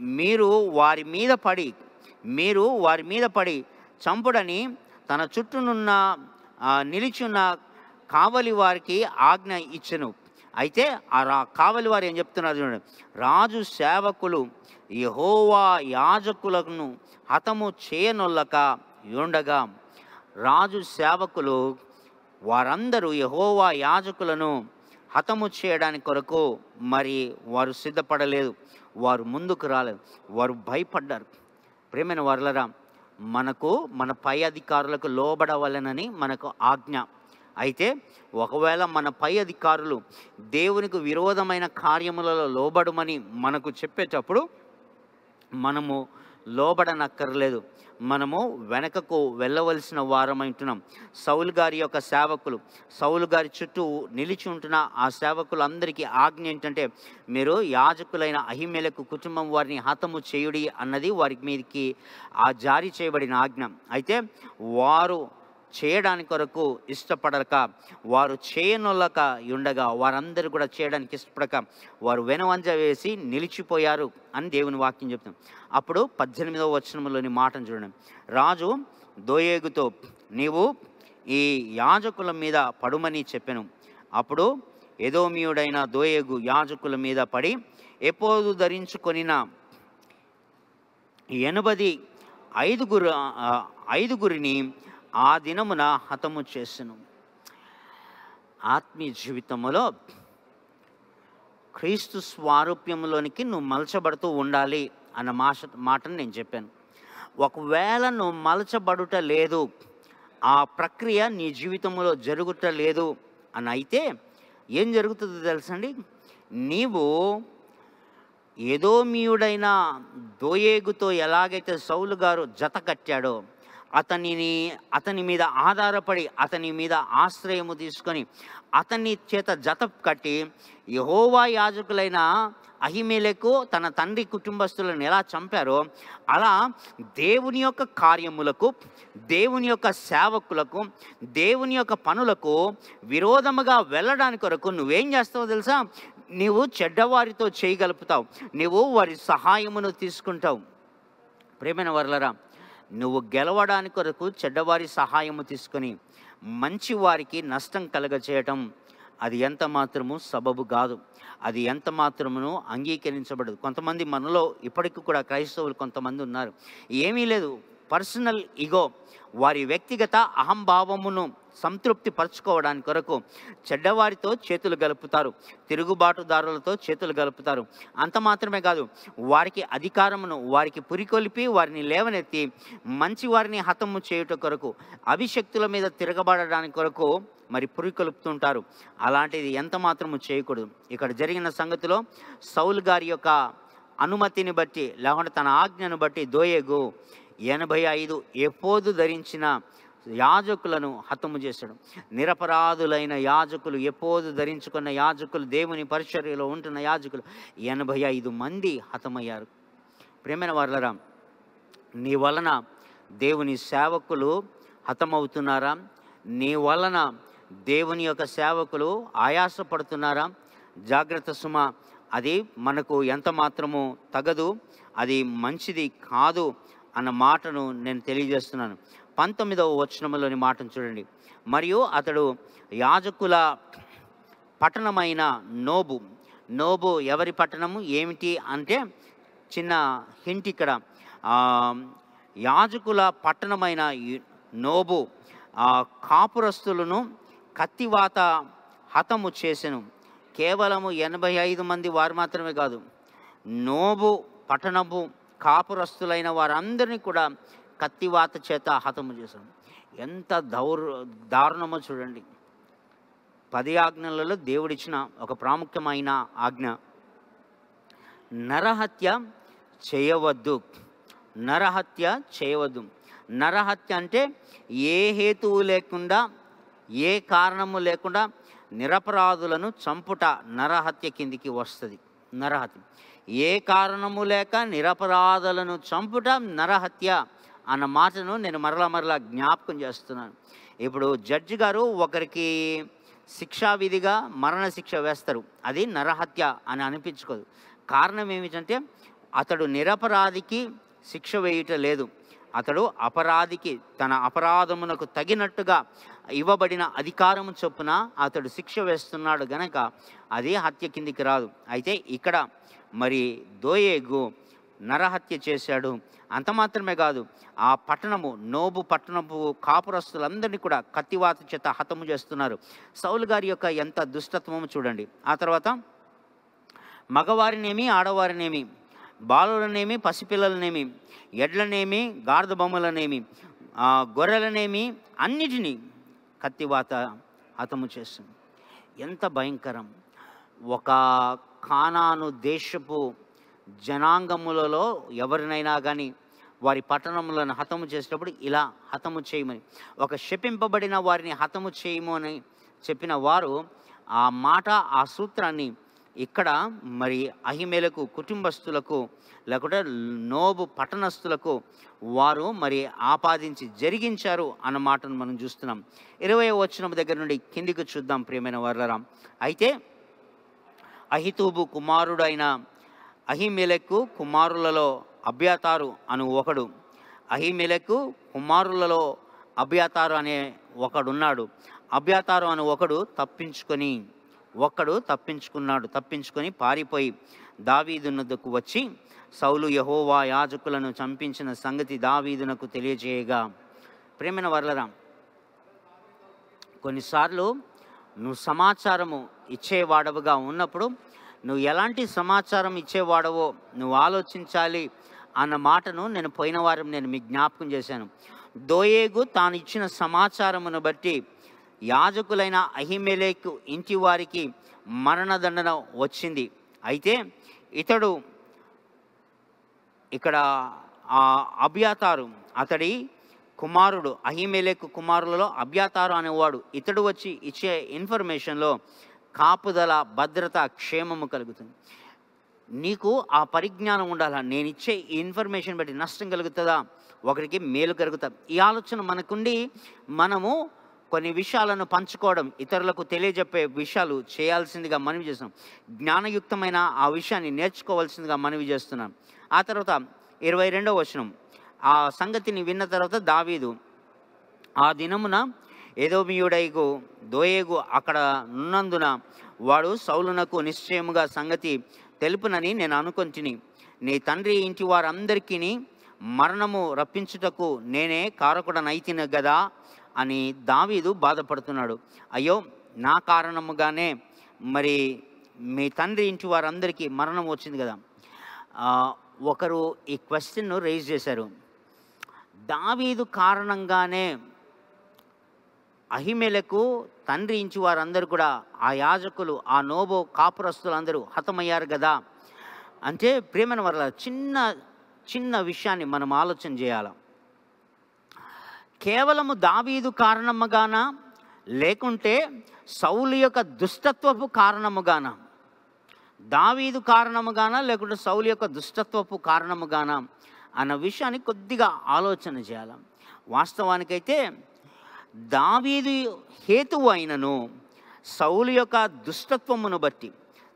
మీరు వారి మీద పడి మీరు వారి మీద పడి చంపుడని తన చుట్టూనున్న నిలిచున్న కావలి వారికి ఆజ్ఞ ఇచ్చెను. అయితే ఆ రా కావలి వారు ఏం చెప్తున్నారు చూడండి. రాజు సేవకులు యహోవా యాజకులను హతము చేయనొల్లక ఉండగా రాజు సేవకులు వారందరూ యహోవా యాజకులను హతము చేయడానికి కొరకు మరి వారు సిద్ధపడలేదు వారు ముందుకు రాలేదు వారు భయపడ్డారు. ప్రేమైన వారులరా మనకు మన పై అధికారులకు లోబడవలెనని మనకు ఆజ్ఞ. అయితే ఒకవేళ మన పై అధికారులు దేవునికి విరోధమైన కార్యములలో లోబడమని మనకు చెప్పేటప్పుడు మనము లోబడనక్కర్లేదు. మనము వెనకకు వెళ్ళవలసిన వారమంటున్నాం సౌలు గారి యొక్క సేవకులు సౌలు గారి చుట్టూ నిలిచి ఉంటున్న ఆ సేవకులందరికీ ఆజ్ఞ ఏంటంటే మీరు యాజకులైన అహిమేలకు కుటుంబం వారిని హతము చేయుడి అన్నది వారి మీదకి ఆ జారీ చేయబడిన ఆజ్ఞ. అయితే వారు చేయడానికి కొరకు ఇష్టపడక వారు చేయనొల్లక ఉండగా వారందరూ కూడా చేయడానికి ఇష్టపడక వారు వెనవంజ వేసి నిలిచిపోయారు అని దేవుని వాక్యం చెప్తాం అప్పుడు పద్దెనిమిదవ వచనంలోని మాటను చూడండి. రాజు దోయేగుతో నీవు ఈ యాజకుల మీద పడుమని చెప్పాను. అప్పుడు ఎదోమియుడైన దోయేగు యాజకుల మీద పడి ఎపోదు ధరించుకొనిన ఎనభది ఐదుగురు ఐదుగురిని ఆ దినమున హతము చేసెను. ఆత్మీయ జీవితంలో క్రీస్తు స్వారూప్యంలోనికి నువ్వు మలచబడుతూ ఉండాలి అన్న మాట మాటను నేను చెప్పాను. ఒకవేళ నువ్వు మలచబడుట లేదు ఆ ప్రక్రియ నీ జీవితంలో జరుగుట లేదు అని అయితే ఏం జరుగుతుందో తెలుసండి? నీవు ఏదో మీయుడైన దోయేగుతో ఎలాగైతే సౌలు గారు జత కట్టాడో అతనిని అతని మీద ఆధారపడి అతని మీద ఆశ్రయము తీసుకొని అతని చేత జత కట్టి యహోవా యాజకులైన అహిమేలకు తన తండ్రి కుటుంబస్తులను ఎలా చంపారో అలా దేవుని యొక్క కార్యములకు దేవుని యొక్క సేవకులకు దేవుని యొక్క పనులకు విరోధముగా వెళ్ళడానికి కొరకు నువ్వేం చేస్తావో తెలుసా? నీవు చెడ్డవారితో చేయగలుపుతావు. నీవు వారి సహాయమును తీసుకుంటావు. ప్రేమైన వర్లరా నువ్వు గెలవడానికి కొరకు చెడ్డవారి సహాయము తీసుకొని మంచి వారికి నష్టం కలగచేయటం అది ఎంత మాత్రము సబబు కాదు. అది ఎంత మాత్రమును అంగీకరించబడదు. కొంతమంది మనలో ఇప్పటికి కూడా క్రైస్తవులు కొంతమంది ఉన్నారు. ఏమీ లేదు. పర్సనల్ ఇగో వారి వ్యక్తిగత అహంభావమును సంతృప్తి పరచుకోవడానికి కొరకు చెడ్డవారితో చేతులు గలుపుతారు తిరుగుబాటుదారులతో చేతులు గలుపుతారు. అంత మాత్రమే కాదు వారికి అధికారమును వారికి పురికొల్పి వారిని లేవనెత్తి మంచి వారిని హతము చేయుట కొరకు అభిషక్తుల మీద తిరగబడడానికి కొరకు మరి పురికొల్పుతుంటారు. అలాంటిది ఎంత మాత్రము చేయకూడదు. ఇక్కడ జరిగిన సంగతిలో సౌల్ గారి యొక్క అనుమతిని బట్టి లేకుంటే తన ఆజ్ఞను బట్టి దోయేగు ఎనభై ఐదు ఎపోదు ధరించిన యాజకులను హతము చేశాడు. నిరపరాధులైన యాజకులు ఎపోదు ధరించుకున్న యాజకులు దేవుని పరిచర్యలో ఉంటున్న యాజకులు ఎనభై ఐదు మంది హతమయ్యారు. ప్రేమైన వాళ్ళరా నీ వలన దేవుని సేవకులు హతమవుతున్నారా? నీ వలన దేవుని యొక్క సేవకులు ఆయాసపడుతున్నారా? జాగ్రత్త సుమ అది మనకు ఎంత మాత్రము తగదు అది మంచిది కాదు అన్న మాటను నేను తెలియజేస్తున్నాను. పంతొమ్మిదవ వచనంలోని మాటను చూడండి. మరియు అతడు యాజకుల పట్టణమైన నోబు నోబు ఎవరి పట్టణము? ఏమిటి? అంటే చిన్న హింట్ ఇక్కడ. యాజకుల పట్టణమైన నోబు కాపురస్తులను కత్తివాత హతము చేసెను. కేవలము ఎనభై ఐదు మంది వారు మాత్రమే కాదు. నోబు పట్టణము కాపురస్తులైన వారందరినీ కూడా కత్తివాత చేత హతము చేశాను ఎంత దౌర్ దారుణమో చూడండి. పది ఆజ్ఞలలో దేవుడిచ్చిన ఒక ప్రాముఖ్యమైన ఆజ్ఞ. నరహత్య చేయవద్దు. నరహత్య చేయవద్దు. నరహత్య అంటే ఏ హేతువు లేకుండా ఏ కారణము లేకుండా నిరపరాధులను చంపుట నరహత్య కిందికి వస్తుంది. నరహత్య. ఏ కారణము లేక నిరపరాధులను చంపుట నరహత్య అన్న మాటను నేను మరలా మరలా జ్ఞాపకం చేస్తున్నాను. ఇప్పుడు జడ్జి గారు ఒకరికి శిక్షా విధిగా మరణ శిక్ష వేస్తారు. అది నరహత్య అని అనిపించుకోదు. కారణం ఏమిటంటే అతడు నిరపరాధికి శిక్ష వేయుట లేదు. అతడు అపరాధికి తన అపరాధమునకు తగినట్టుగా ఇవ్వబడిన అధికారము చొప్పున అతడు శిక్ష వేస్తున్నాడు గనక అది హత్య కిందికి రాదు. అయితే ఇక్కడ మరి దోయేగు నరహత్య చేశాడు. అంత మాత్రమే కాదు ఆ పట్టణము నోబు పట్టణపు కాపురస్తులందరినీ కూడా కత్తివాత చేత హతము చేస్తున్నారు. సౌలు గారి యొక్క ఎంత దుష్టత్వము చూడండి. ఆ తర్వాత మగవారినేమి ఆడవారినేమి బాలులనేమి పసిపిల్లలనేమి ఎడ్లనేమి గార్ద బొమ్మలనేమి ఆ, గొర్రెలనేమి అన్నిటినీ కత్తివాత హతము చేస్తుంది. ఎంత భయంకరం. ఒక కానాను దేశపు జనాంగములలో ఎవరినైనా కానీ వారి పట్టణములను హతము చేసేటప్పుడు ఇలా హతము చేయమని ఒక శపింపబడిన వారిని హతము చేయము అని చెప్పిన వారు ఆ మాట ఆ సూత్రాన్ని ఇక్కడ మరి అహిమేలకు కుటుంబస్తులకు లేకుంటే నోబు పట్టణస్థులకు వారు మరి ఆపాదించి జరిగించారు అన్న మాటను మనం చూస్తున్నాం. ఇరవై వచనం దగ్గర నుండి కిందికి చూద్దాం ప్రియమైన వర్లరాం. అయితే అహితూబు కుమారుడైన అహిమెలెక్కు కుమారులలో అభ్యాతారు అను ఒకడు. అహిమెలెక్కు కుమారులలో అభ్యాతారు అనే ఒకడున్నాడు. అభ్యాతారు అను ఒకడు తప్పించుకొని ఒక్కడు తప్పించుకున్నాడు తప్పించుకొని పారిపోయి దావీదునకు వచ్చి సౌలు యహోవా యాజకులను చంపించిన సంగతి దావీదునకు తెలియజేయగా. ప్రేమైన వర్లరాం కొన్నిసార్లు నువ్వు సమాచారము ఇచ్చేవాడవుగా ఉన్నప్పుడు నువ్వు ఎలాంటి సమాచారం ఇచ్చేవాడవో నువ్వు ఆలోచించాలి అన్న మాటను నేను పోయిన వారం నేను మీకు జ్ఞాపకం చేశాను. దోయేగు తాను ఇచ్చిన సమాచారమును బట్టి యాజకులైన అహిమెలేకు ఇంటి వారికి మరణదండన వచ్చింది. అయితే ఇతడు ఇక్కడ ఆ అభ్యాతారు అతడి కుమారుడు అహిమేలేకు కుమారులలో అభ్యాతారు అనేవాడు. ఇతడు వచ్చి ఇచ్చే ఇన్ఫర్మేషన్లో కాపుదల భద్రత క్షేమము కలుగుతుంది. నీకు ఆ పరిజ్ఞానం ఉండాలా? నేను ఇచ్చే ఈ ఇన్ఫర్మేషన్ బట్టి నష్టం కలుగుతుందా? ఒకరికి మేలు కలుగుతా. ఈ ఆలోచన మనకుండి మనము కొన్ని విషయాలను పంచుకోవడం ఇతరులకు తెలియజెప్పే విషయాలు చేయాల్సిందిగా మనవి చేస్తున్నాం. జ్ఞానయుక్తమైన ఆ విషయాన్ని నేర్చుకోవాల్సిందిగా మనవి చేస్తున్నాం. ఆ తర్వాత ఇరవై రెండవ వచనం. ఆ సంగతిని విన్న తర్వాత దావీదు ఆ దినమున ఏదోమియుడైగు దోయేగు అక్కడ ఉన్నందున వాడు సౌలునకు నిశ్చయముగా సంగతి తెలుపునని నేను అనుకొంటిని. నీ తండ్రి ఇంటి వారందరికీ మరణము రప్పించుటకు నేనే కారకుడనైతిన గదా? అని దావీదు బాధపడుతున్నాడు. అయ్యో నా కారణముగానే మరి మీ తండ్రి ఇంటి వారందరికీ మరణం వచ్చింది కదా ఒకరు ఈ క్వశ్చన్ను రేజ్ చేశారు. దావీదు కారణంగానే అహిమెలకు తండ్రి ఇంచి వారందరూ కూడా ఆ యాజకులు ఆ నోబో కాపురస్తులందరూ హతమయ్యారు కదా. అంటే ప్రేమన వల్ల చిన్న చిన్న విషయాన్ని మనం ఆలోచన చేయాలి? కేవలము దావీదు కారణముగాన? లేకుంటే సౌలు యొక్క దుష్టత్వపు కారణముగాన? దావీదు కారణముగానా? లేకుంటే సౌలు యొక్క దుష్టత్వపు కారణముగాన? అన్న విషయాన్ని కొద్దిగా ఆలోచన చేయాలి. వాస్తవానికైతే దావీదు హేతువు అయినను సౌలు యొక్క దుష్టత్వమును బట్టి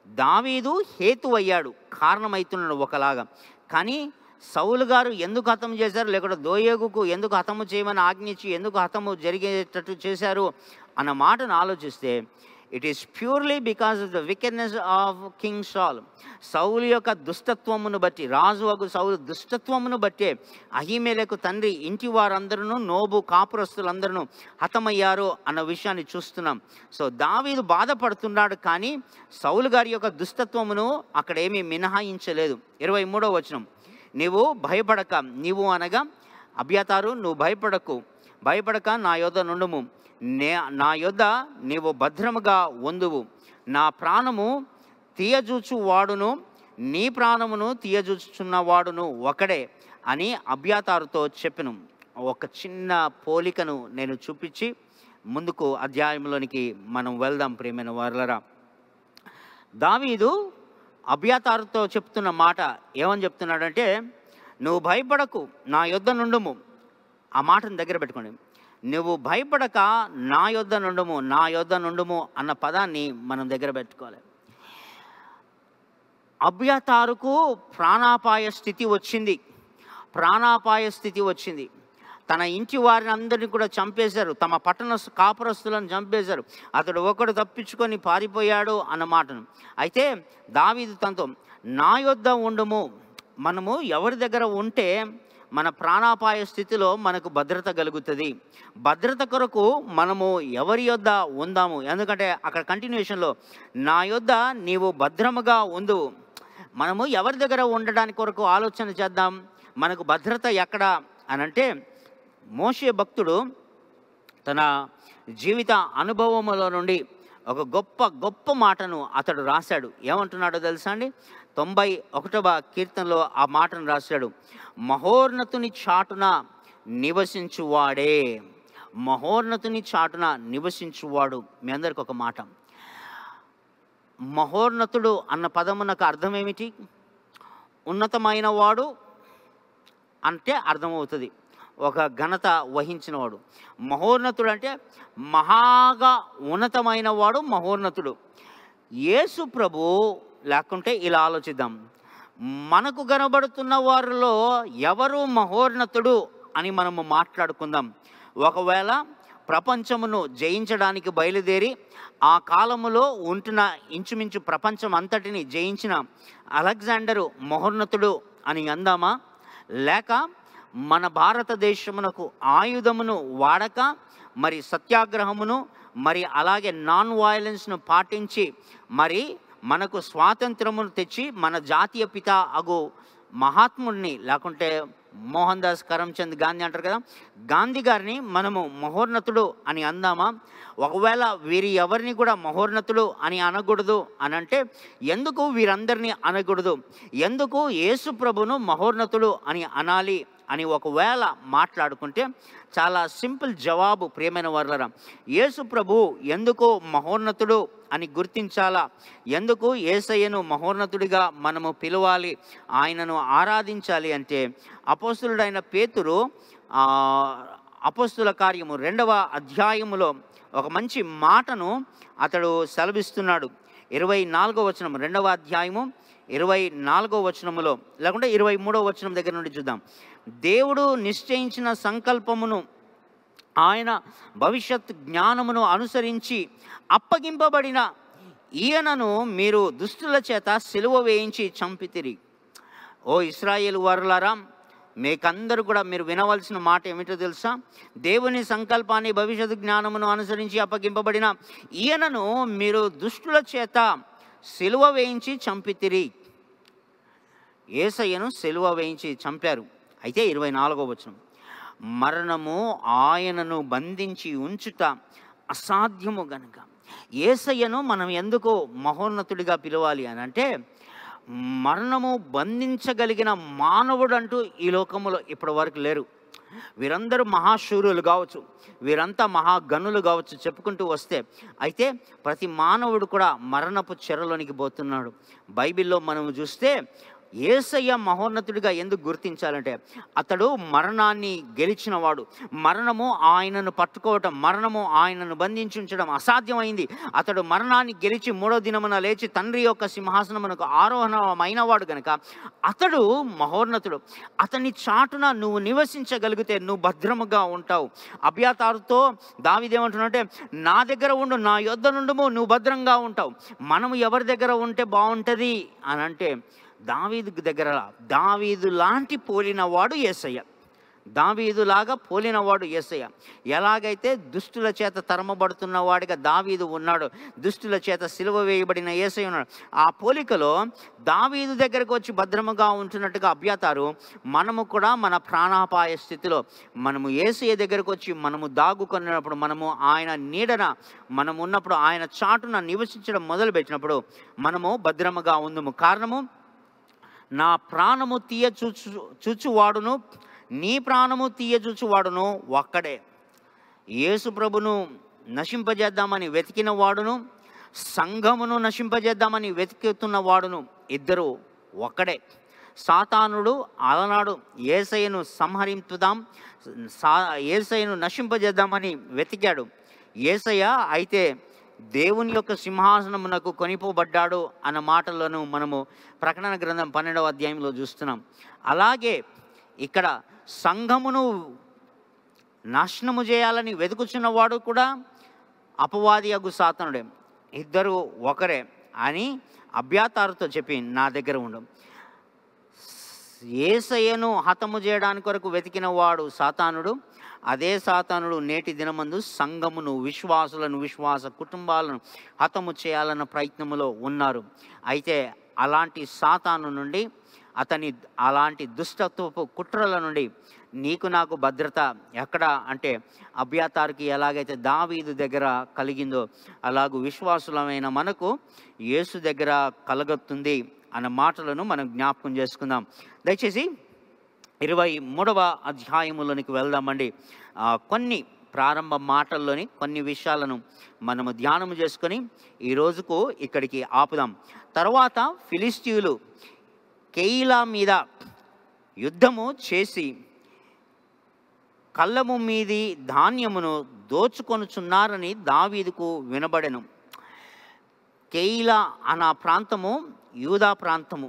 దావీదు హేతు అయ్యాడు కారణమవుతున్నాడు ఒకలాగా. కానీ సౌలు గారు ఎందుకు హతము చేశారు లేకుంటే దోయేగుకు ఎందుకు హతము చేయమని ఆజ్ఞించి ఎందుకు హతము జరిగేటట్టు చేశారు అన్న మాటను ఆలోచిస్తే it is purely because of the wickedness of King Saul సౌలు యొక్క దుష్టత్వమును బట్టి రాజు అగు సౌలు దుష్టత్వమును బట్టే అహిమేలకు తండ్రి ఇంటి వారందరూ నోబు కాపురస్తులందరూ హతమయ్యారు అన్న విషయాన్ని చూస్తున్నాం. సో దావీదు బాధపడుతున్నాడు కానీ సౌలు గారి యొక్క దుష్టత్వమును అక్కడ ఏమీ మినహాయించలేదు. ఇరవై మూడో వచనం. నీవు భయపడక నీవు అనగా అభ్యతారు నువ్వు భయపడకు భయపడక నా యోధ నుండుము. నే నా యొద్ద నీవు భద్రముగా వందువు నా ప్రాణము తీయజూచు వాడును నీ ప్రాణమును తీయజూచుచున్నవాడును ఒకడే అని అభ్యాతారుతో చెప్పిను. ఒక చిన్న పోలికను నేను చూపించి ముందుకు అధ్యాయంలోనికి మనం వెళ్దాం ప్రేమైన వాళ్ళరా దావీదు అభ్యాతారుతో చెప్తున్న మాట ఏమని చెప్తున్నాడంటే నువ్వు భయపడకు నా యొద్ద నుండుము. ఆ మాటను దగ్గర పెట్టుకోండి. నువ్వు భయపడక నా యొద్ద నుండుము నా యొద్ద నుండుము అన్న పదాన్ని మనం దగ్గర పెట్టుకోవాలి. అభ్యతారుకు ప్రాణాపాయ స్థితి వచ్చింది. ప్రాణాపాయ స్థితి వచ్చింది. తన ఇంటి వారిని అందరినీ కూడా చంపేశారు. తమ పట్టణ కాపురస్తులను చంపేశారు. అతడు ఒకడు తప్పించుకొని పారిపోయాడు అన్న మాటను. అయితే దావీదు తనతో నా యొద్ద ఉండము. మనము ఎవరి దగ్గర ఉంటే మన ప్రాణాపాయ స్థితిలో మనకు భద్రత కలుగుతుంది. భద్రత కొరకు మనము ఎవరి యొద్ద ఉందాము? ఎందుకంటే అక్కడ కంటిన్యూషన్లో నా యొద్ద నీవు భద్రముగా ఉండు. మనము ఎవరి దగ్గర ఉండడానికి కొరకు ఆలోచన చేద్దాం? మనకు భద్రత ఎక్కడ? అని అంటే మోషే భక్తుడు తన జీవిత అనుభవములో నుండి ఒక గొప్ప గొప్ప మాటను అతడు రాశాడు. ఏమంటున్నాడో తెలుసా అండి? తొంభై ఒకటవ కీర్తనలో ఆ మాటను రాశాడు. మహోన్నతుని చాటున నివసించువాడే. మహోన్నతుని చాటున నివసించువాడు. మీ అందరికి ఒక మాట. మహోన్నతుడు అన్న పదమునకు అర్థం ఏమిటి ఉన్నతమైన వాడు అంటే అర్థమవుతుంది. ఒక ఘనత వహించినవాడు. మహోన్నతుడు అంటే మహాగా ఉన్నతమైన వాడు మహోన్నతుడు. యేసు ప్రభు లేకుంటే ఇలా ఆలోచిద్దాం. మనకు కనబడుతున్న వారిలో ఎవరు మహోన్నతుడు అని మనము మాట్లాడుకుందాం. ఒకవేళ ప్రపంచమును జయించడానికి బయలుదేరి ఆ కాలములో ఉంటున్న ఇంచుమించు ప్రపంచం అంతటిని జయించిన అలెగ్జాండరు మహోన్నతుడు అని అందామా? లేక మన భారతదేశమునకు ఆయుధమును వాడక మరి సత్యాగ్రహమును మరి అలాగే నాన్ వయలెన్స్ను పాటించి మరి మనకు స్వాతంత్రమును తెచ్చి మన జాతీయ పిత అగు మహాత్ముడిని లేకుంటే మోహన్ దాస్ కరమ్చంద్ గాంధీ అంటారు కదా గాంధీ గారిని మనము మహోన్నతుడు అని అందామా? ఒకవేళ వీరి ఎవరిని కూడా మహోన్నతుడు అని అనకూడదు అని అంటే ఎందుకు వీరందరినీ అనకూడదు? ఎందుకు యేసు ప్రభును మహోన్నతుడు అని అనాలి అని ఒకవేళ మాట్లాడుకుంటే చాలా సింపుల్ జవాబు ప్రియమైన వర్లరా. యేసు ప్రభు ఎందుకు మహోన్నతుడు అని గుర్తించాలా? ఎందుకు ఏసయ్యను మహోన్నతుడిగా మనము పిలవాలి? ఆయనను ఆరాధించాలి అంటే అపోస్తులుడైన పేతురు అపోస్తుల కార్యము రెండవ అధ్యాయములో ఒక మంచి మాటను అతడు సెలవిస్తున్నాడు. ఇరవై నాలుగో వచనం రెండవ అధ్యాయము ఇరవై నాలుగో వచనములో లేకుంటే ఇరవై మూడో వచనం దగ్గర నుండి చూద్దాం. దేవుడు నిశ్చయించిన సంకల్పమును ఆయన భవిష్యత్ జ్ఞానమును అనుసరించి అప్పగింపబడిన ఈయనను మీరు దుష్టుల చేత సిలువ వేయించి చంపితిరి. ఓ ఇస్రాయేల్ వారులారా మీకందరూ కూడా మీరు వినవలసిన మాట ఏమిటో తెలుసా? దేవుని సంకల్పాన్ని భవిష్యత్ జ్ఞానమును అనుసరించి అప్పగింపబడిన ఈయనను మీరు దుష్టుల చేత సిలువ వేయించి చంపితిరి. ఏసయ్యను సెలువ వేయించి చంపారు. అయితే ఇరవై నాలుగో వచనం. మరణము ఆయనను బంధించి ఉంచుట అసాధ్యము గనుక. ఏసయ్యను మనం ఎందుకు మహోన్నతుడిగా పిలవాలి అని అంటే మరణము బంధించగలిగిన మానవుడు అంటూ ఈ లోకములో ఇప్పటి వరకు లేరు. వీరందరూ మహాశూరులు కావచ్చు వీరంతా మహాగనులు కావచ్చు చెప్పుకుంటూ వస్తే అయితే ప్రతి మానవుడు కూడా మరణపు చెరలోనికి పోతున్నాడు. బైబిల్లో మనం చూస్తే ఏసయ్య మహోన్నతుడిగా ఎందుకు గుర్తించాలంటే అతడు మరణాన్ని గెలిచినవాడు. మరణము ఆయనను పట్టుకోవటం మరణము ఆయనను బంధించి ఉంచడం అసాధ్యమైంది. అతడు మరణాన్ని గెలిచి మూడో దినమున లేచి తండ్రి యొక్క సింహాసనమునకు ఆరోహణమైనవాడు గనక అతడు మహోన్నతుడు. అతని చాటున నువ్వు నివసించగలిగితే నువ్వు భద్రముగా ఉంటావు. అభ్యాతారుతో దావిదేమంటున్నాడంటే నా దగ్గర ఉండు నా యొద్ద నుండుము నువ్వు భద్రంగా ఉంటావు. మనము ఎవరి దగ్గర ఉంటే బాగుంటుంది అని అంటే దావీదు దగ్గర దావీదు లాంటి పోలినవాడు యేసయ్య దావీదులాగా పోలినవాడు యేసయ్య ఎలాగైతే దుష్టుల చేత తరమబడుతున్న వాడిగా దావీదు ఉన్నాడు దుష్టుల చేత సిలువ వేయబడిన ఏసయ్య ఉన్నాడు. ఆ పోలికలో దావీదు దగ్గరకు వచ్చి భద్రముగా ఉంటున్నట్టుగా అభ్యతారు మనము కూడా మన ప్రాణాపాయ స్థితిలో మనము ఏసయ్య దగ్గరకు వచ్చి మనము దాగుకొనినప్పుడు మనము ఆయన నీడన మనం ఉన్నప్పుడు ఆయన చాటున నివసించడం మొదలుపెట్టినప్పుడు మనము భద్రముగా ఉందము. కారణము? నా ప్రాణము తీయ చూచు చూచువాడును నీ ప్రాణము తీయ చూచువాడును ఒక్కడే. యేసు ప్రభును నశింపజేద్దామని వెతికిన వాడును సంఘమును నశింపజేద్దామని వెతుకుతున్న వాడును ఇద్దరు ఒక్కడే. సాతానుడు అలనాడు ఏసయ్యను సంహరించుదాం సా ఏసయ్యను నశింపజేద్దామని వెతికాడు. ఏసయ్య అయితే దేవుని యొక్క సింహాసనమునకు కొనిపోబడ్డాడు అన్న మాటలను మనము ప్రకటన గ్రంథం పన్నెండవ అధ్యాయంలో చూస్తున్నాం. అలాగే ఇక్కడ సంఘమును నాశనము చేయాలని వెతుకుచున్నవాడు కూడా అపవాది అగు సాతనుడే. ఇద్దరు ఒకరే అని అభ్యాతారుతో చెప్పి నా దగ్గర ఉండు. ఏసయ్యను హతము చేయడానికి కొరకు వెతికిన వాడు సాతానుడు. అదే సాతానుడు నేటి దినమందు సంఘమును విశ్వాసులను విశ్వాస కుటుంబాలను హతము చేయాలన్న ప్రయత్నములో ఉన్నారు. అయితే అలాంటి సాతాను నుండి అతని అలాంటి దుష్టత్వపు కుట్రల నుండి నీకు నాకు భద్రత ఎక్కడ అంటే అభ్యాతారికి ఎలాగైతే దావీదు దగ్గర కలిగిందో అలాగూ విశ్వాసులమైన మనకు యేసు దగ్గర కలగొస్తుంది అన్న మాటలను మనం జ్ఞాపకం చేసుకుందాం. దయచేసి ఇరవై మూడవ అధ్యాయములోనికి వెళ్దామండి. కొన్ని ప్రారంభ మాటల్లోని కొన్ని విషయాలను మనము ధ్యానం చేసుకొని ఈ రోజుకు ఇక్కడికి ఆపుదాం. తర్వాత ఫిలిస్తీయులు కెయిలా మీద యుద్ధము చేసి కళ్ళము మీది ధాన్యమును దోచుకొనుచున్నారని దావీదుకు వినబడెను. కెయిలా అన్న ప్రాంతము యూదా ప్రాంతము.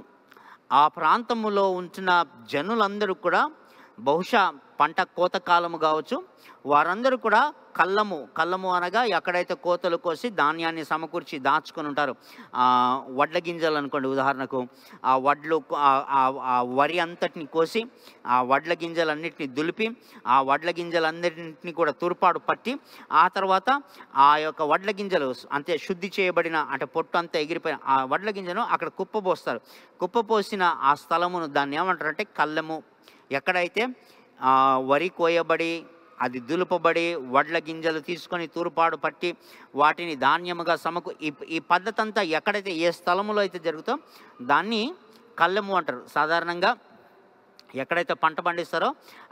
ఆ ప్రాంతములో ఉంచిన జనులందరూ కూడా బహుశా పంట కోత కాలము కావచ్చు వారందరూ కూడా కళ్ళము కళ్ళము అనగా ఎక్కడైతే కోతలు కోసి ధాన్యాన్ని సమకూర్చి దాచుకొని ఉంటారు వడ్ల గింజలు అనుకోండి ఉదాహరణకు ఆ వడ్లు ఆ- వరి అంతటిని కోసి ఆ వడ్ల గింజలన్నింటినీ దులిపి ఆ వడ్ల గింజలన్నింటినీ కూడా తూర్పాడు పట్టి ఆ తర్వాత ఆ యొక్క వడ్ల గింజలు అంతే శుద్ధి చేయబడిన అంటే పొట్టు అంతా ఎగిరిపోయిన ఆ వడ్ల గింజను అక్కడ కుప్పపోస్తారు కుప్పపోసిన ఆ స్థలమును దాన్ని ఏమంటారంటే కళ్ళము. ఎక్కడైతే వరి కోయబడి అది దులుపబడి వడ్ల గింజలు తీసుకొని తూర్పాడు పట్టి వాటిని ధాన్యముగా సమకు ఈ ఈ పద్ధతి అంతా ఎక్కడైతే ఏ స్థలములో అయితే జరుగుతో దాన్ని కళ్ళెము అంటారు. సాధారణంగా ఎక్కడైతే పంట పండిస్తారో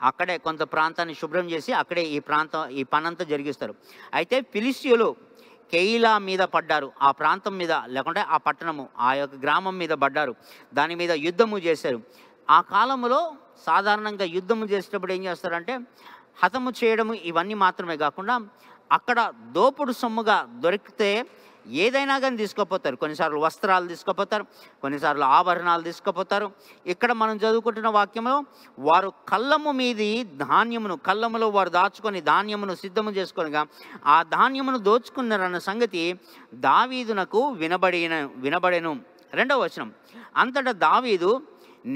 అక్కడే కొంత ప్రాంతాన్ని శుభ్రం చేసి అక్కడే ఈ ప్రాంతం ఈ పనంతా జరిగిస్తారు. అయితే ఫిలిస్టియులు కెయిలా మీద పడ్డారు. ఆ ప్రాంతం మీద లేకుంటే ఆ పట్టణము ఆ యొక్క గ్రామం మీద పడ్డారు. దాని మీద యుద్ధము చేశారు. ఆ కాలంలో సాధారణంగా యుద్ధము చేసేటప్పుడు ఏం చేస్తారంటే హతము చేయడము ఇవన్నీ మాత్రమే కాకుండా అక్కడ దోపుడు సొమ్ముగా దొరికితే ఏదైనా కానీ తీసుకుపోతారు. కొన్నిసార్లు వస్త్రాలు తీసుకుపోతారు కొన్నిసార్లు ఆభరణాలు తీసుకుపోతారు. ఇక్కడ మనం చదువుకుంటున్న వాక్యంలో వారు కళ్ళము మీది ధాన్యమును కళ్ళములో వారు దాచుకొని ధాన్యమును సిద్ధము చేసుకునిగా ఆ ధాన్యమును దోచుకున్నారన్న సంగతి దావీదునకు వినబడిన వినబడెను. రెండవ వచనం. అంతటా దావీదు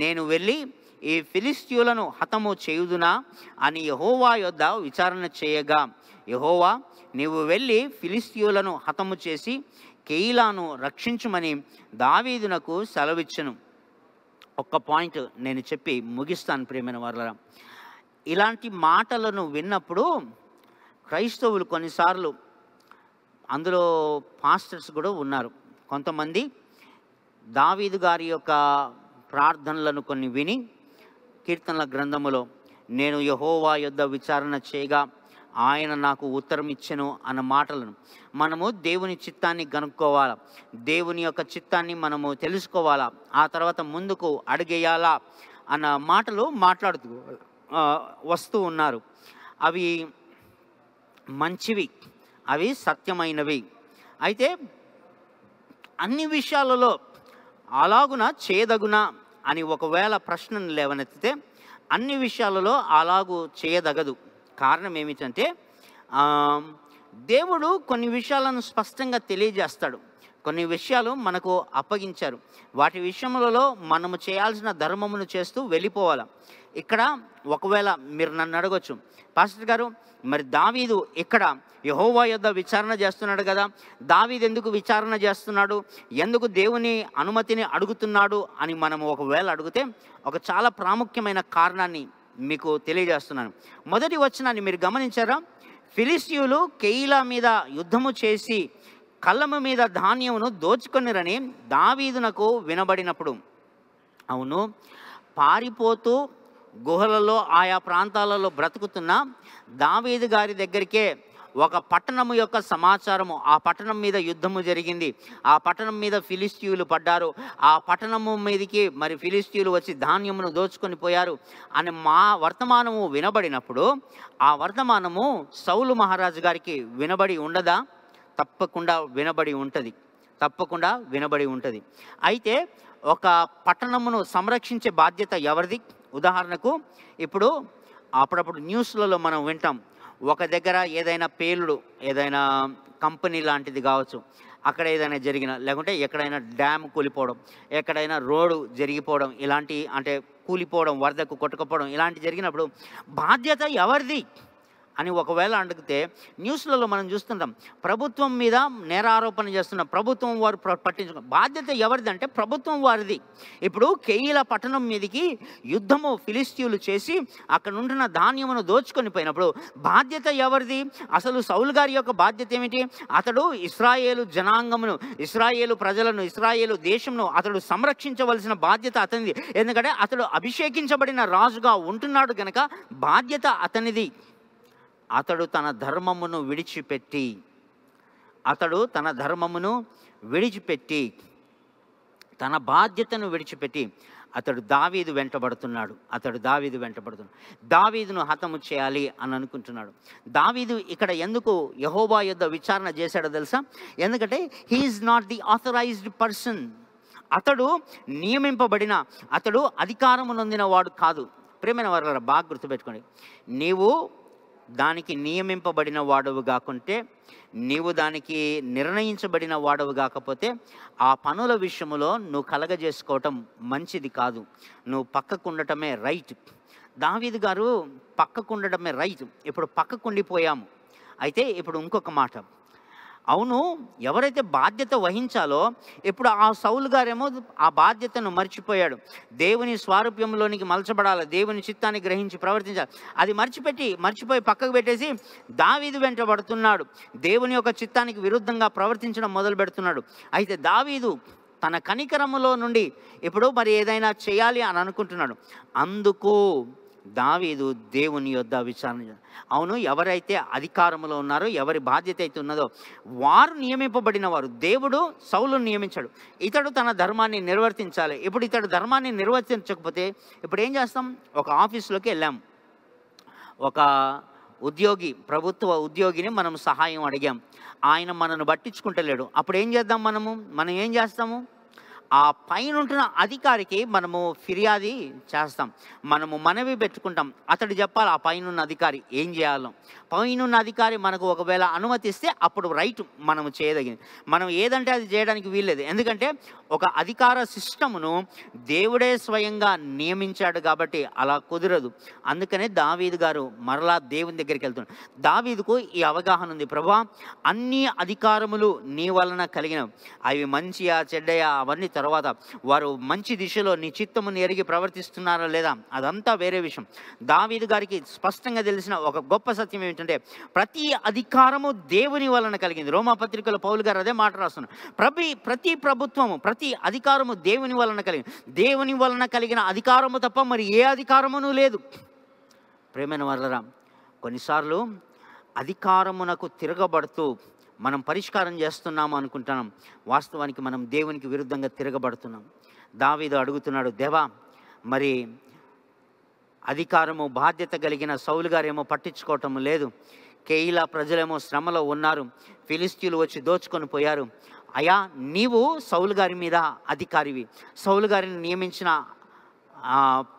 నేను వెళ్ళి ఈ ఫిలిస్తీయులను హతము చేయుదునా అని యహోవా యొద్ద విచారణ చేయగా యహోవా నీవు వెళ్ళి ఫిలిస్తీయులను హతము చేసి కెయిలాను రక్షించుమని దావీదునకు సెలవిచ్చను. ఒక్క పాయింట్ నేను చెప్పి ముగిస్తాను ప్రియమైన వాళ్ళ ఇలాంటి మాటలను విన్నప్పుడు క్రైస్తవులు కొన్నిసార్లు అందులో పాస్టర్స్ కూడా ఉన్నారు. కొంతమంది దావీదు గారి యొక్క ప్రార్థనలను కొన్ని విని కీర్తనల గ్రంథములో నేను యహోవా యొద్ద విచారణ చేయగా ఆయన నాకు ఉత్తరం ఇచ్చెను అన్న మాటలను మనము దేవుని చిత్తాన్ని కనుక్కోవాలా? దేవుని యొక్క చిత్తాన్ని మనము తెలుసుకోవాలా? ఆ తర్వాత ముందుకు అడిగేయాలా? అన్న మాటలు మాట్లాడుతూ వస్తూ ఉన్నారు. అవి మంచివి అవి సత్యమైనవి. అయితే అన్ని విషయాలలో అలాగున చేయదగునా అని ఒకవేళ ప్రశ్నను లేవనెత్తితే అన్ని విషయాలలో అలాగూ చేయదగదు. కారణం ఏమిటంటే దేవుడు కొన్ని విషయాలను స్పష్టంగా తెలియజేస్తాడు. కొన్ని విషయాలు మనకు అప్పగించారు. వాటి విషయములలో మనము చేయాల్సిన ధర్మమును చేస్తూ వెళ్ళిపోవాలి. ఇక్కడ ఒకవేళ మీరు నన్ను అడగొచ్చు. పాస్టర్ గారు మరి దావీదు ఇక్కడ యహోవా యొద్ద విచారణ చేస్తున్నాడు కదా. దావీదు ఎందుకు విచారణ చేస్తున్నాడు? ఎందుకు దేవుని అనుమతిని అడుగుతున్నాడు అని మనం ఒకవేళ అడిగితే ఒక చాలా ప్రాముఖ్యమైన కారణాన్ని మీకు తెలియజేస్తున్నాను. మొదటి వచనాన్ని మీరు గమనించారా? ఫిలిస్టియులు కెయిలా మీద యుద్ధము చేసి కళ్ళము మీద ధాన్యమును దోచుకొనిరని దావీదునకు వినబడినప్పుడు. అవును పారిపోతూ గుహలలో ఆయా ప్రాంతాలలో బ్రతుకుతున్న దావీదు గారి దగ్గరికే ఒక పట్టణము యొక్క సమాచారము. ఆ పట్టణం మీద యుద్ధము జరిగింది. ఆ పట్టణం మీద ఫిలిస్తీయులు పడ్డారు. ఆ పట్టణము మీదకి మరి ఫిలిస్తీయులు వచ్చి ధాన్యమును దోచుకొని పోయారు అని మా వర్తమానము వినబడినప్పుడు ఆ వర్తమానము సౌలు మహారాజు గారికి వినబడి ఉండదా? తప్పకుండా వినబడి ఉంటుంది. తప్పకుండా వినబడి ఉంటుంది. అయితే ఒక పట్టణమును సంరక్షించే బాధ్యత ఎవరిది? ఉదాహరణకు ఇప్పుడు అప్పుడప్పుడు న్యూస్లలో మనం వింటాం ఒక దగ్గర ఏదైనా పేలుడు ఏదైనా కంపెనీ లాంటిది కావచ్చు అక్కడ ఏదైనా జరిగిన లేకుంటే ఎక్కడైనా డ్యామ్ కూలిపోవడం ఎక్కడైనా రోడ్డు జరిగిపోవడం ఇలాంటి అంటే కూలిపోవడం వరదకు కొట్టుకుపోవడం ఇలాంటి జరిగినప్పుడు బాధ్యత ఎవరిది? అని ఒకవేళ అడిగితే న్యూస్లలో మనం చూస్తుంటాం ప్రభుత్వం మీద నేరారోపణ చేస్తున్న ప్రభుత్వం వారు పట్టించుకు బాధ్యత ఎవరిది అంటే ప్రభుత్వం వారిది. ఇప్పుడు కేయిల పట్టణం మీదకి యుద్ధము ఫిలిస్తీన్లు చేసి అక్కడ ఉంటున్న ధాన్యమును దోచుకొని పోయినప్పుడు బాధ్యత ఎవరిది? అసలు సౌలు గారి యొక్క బాధ్యత ఏమిటి? అతడు ఇస్రాయేలు జనాంగమును ఇస్రాయేలు ప్రజలను ఇస్రాయేలు దేశంను అతడు సంరక్షించవలసిన బాధ్యత అతనిది. ఎందుకంటే అతడు అభిషేకించబడిన రాజుగా ఉంటున్నాడు గనక బాధ్యత అతనిది. అతడు తన ధర్మమును విడిచిపెట్టి అతడు తన ధర్మమును విడిచిపెట్టి తన బాధ్యతను విడిచిపెట్టి అతడు దావీదు వెంటబడుతున్నాడు. అతడు దావీదు వెంటబడుతున్నాడు. దావీదును హతము చేయాలి అని అనుకుంటున్నాడు. దావీదు ఇక్కడ ఎందుకు యహోబా యుద్ధ విచారణ చేశాడో తెలుసా? ఎందుకంటే he is not the authorised person అతడు నియమింపబడిన అతడు అధికారము నొందిన వాడు కాదు. ప్రేమైన వారు బాగా గుర్తుపెట్టుకోండి. నీవు దానికి నియమింపబడిన వాడవు కాకుంటే నీవు దానికి నిర్ణయించబడిన వాడవు కాకపోతే ఆ పనుల విషయంలో నువ్వు కలగజేసుకోవటం మంచిది కాదు. నువ్వు పక్కకు ఉండటమే రైట్. దావీద్ గారు పక్కకు ఉండటమే రైట్. ఇప్పుడు పక్కకుండిపోయాము. అయితే ఇప్పుడు ఇంకొక మాట. అవును ఎవరైతే బాధ్యత వహించాలో ఇప్పుడు ఆ సౌలు గారేమో ఆ బాధ్యతను మర్చిపోయాడు. దేవుని స్వారూప్యంలోనికి మలచబడాలి దేవుని చిత్తాన్ని గ్రహించి ప్రవర్తించాలి. అది మర్చిపెట్టి మర్చిపోయి పక్కకు పెట్టేసి దావీదు వెంటబడుతున్నాడు దేవుని యొక్క చిత్తానికి విరుద్ధంగా ప్రవర్తించడం మొదలు పెడుతున్నాడు. అయితే దావీదు తన కనికరములో నుండి ఇప్పుడు మరి ఏదైనా చేయాలి అని అనుకుంటున్నాడు. అందుకు దావీదు దేవుని యొద్ద విచారణ అవును ఎవరైతే అధికారంలో ఉన్నారో ఎవరి బాధ్యత అయితే ఉన్నదో వారు నియమింపబడిన వారు. దేవుడు సౌలును నియమించాడు. ఇతడు తన ధర్మాన్ని నిర్వర్తించాలి. ఇప్పుడు ఇతడు ధర్మాన్ని నిర్వర్తించకపోతే ఇప్పుడు ఏం చేస్తాం? ఒక ఆఫీస్లోకి వెళ్ళాం. ఒక ఉద్యోగి ప్రభుత్వ ఉద్యోగిని మనం సహాయం అడిగాం. ఆయన మనను పట్టించుకుంటలేడు. అప్పుడు ఏం చేద్దాం మనము? మనం ఏం చేస్తాము? ఆ పైన ఉంటున్న అధికారికి మనము ఫిర్యాది చేస్తాం. మనము మనవి పెట్టుకుంటాం. అతడు చెప్పాలి ఆ పైన ఉన్న అధికారి ఏం చేయాలో. పైనున్న అధికారి మనకు ఒకవేళ అనుమతిస్తే అప్పుడు రైట్ మనము చేయదగింది మనం ఏదంటే అది చేయడానికి వీల్లేదు. ఎందుకంటే ఒక అధికార సిస్టమును దేవుడే స్వయంగా నియమించాడు కాబట్టి అలా కుదరదు. అందుకనే దావీదు గారు మరలా దేవుని దగ్గరికి వెళ్తున్నాడు దావీదుకు ఈ అవగాహన ఉంది. ప్రభా అన్ని అధికారములు నీ వలన కలిగిన అవి మంచియా చెడ్డయా అవన్నీ తర్వాత. వారు మంచి దిశలో నీ చిత్తముని ఎరిగి ప్రవర్తిస్తున్నారా లేదా? అదంతా వేరే విషయం. దావీదు గారికి స్పష్టంగా తెలిసిన ఒక గొప్ప సత్యం ఏమిటంటే ప్రతి అధికారము దేవుని వలన కలిగింది. రోమాపత్రికలో పౌలు గారు అదే మాట రాస్తున్నారు. ప్రతి ప్రతి ప్రభుత్వము ప్రతి అధికారము దేవుని వలన కలిగింది. దేవుని వలన కలిగిన అధికారము తప్ప మరి ఏ అధికారమును లేదు. ప్రేమైన వరలరా కొన్నిసార్లు అధికారమునకు తిరగబడుతూ మనం పరిష్కారం చేస్తున్నాము అనుకుంటున్నాం. వాస్తవానికి మనం దేవునికి విరుద్ధంగా తిరగబడుతున్నాం. దావీదు అడుగుతున్నాడు దేవా మరి అధికారము బాధ్యత కలిగిన సౌలు గారేమో పట్టించుకోవటం లేదు. కేయిలా ప్రజలేమో శ్రమలో ఉన్నారు. ఫిలిస్తీన్లు వచ్చి దోచుకొని పోయారు. అయా నీవు సౌలు గారి మీద అధికారివి. సౌలు గారిని నియమించిన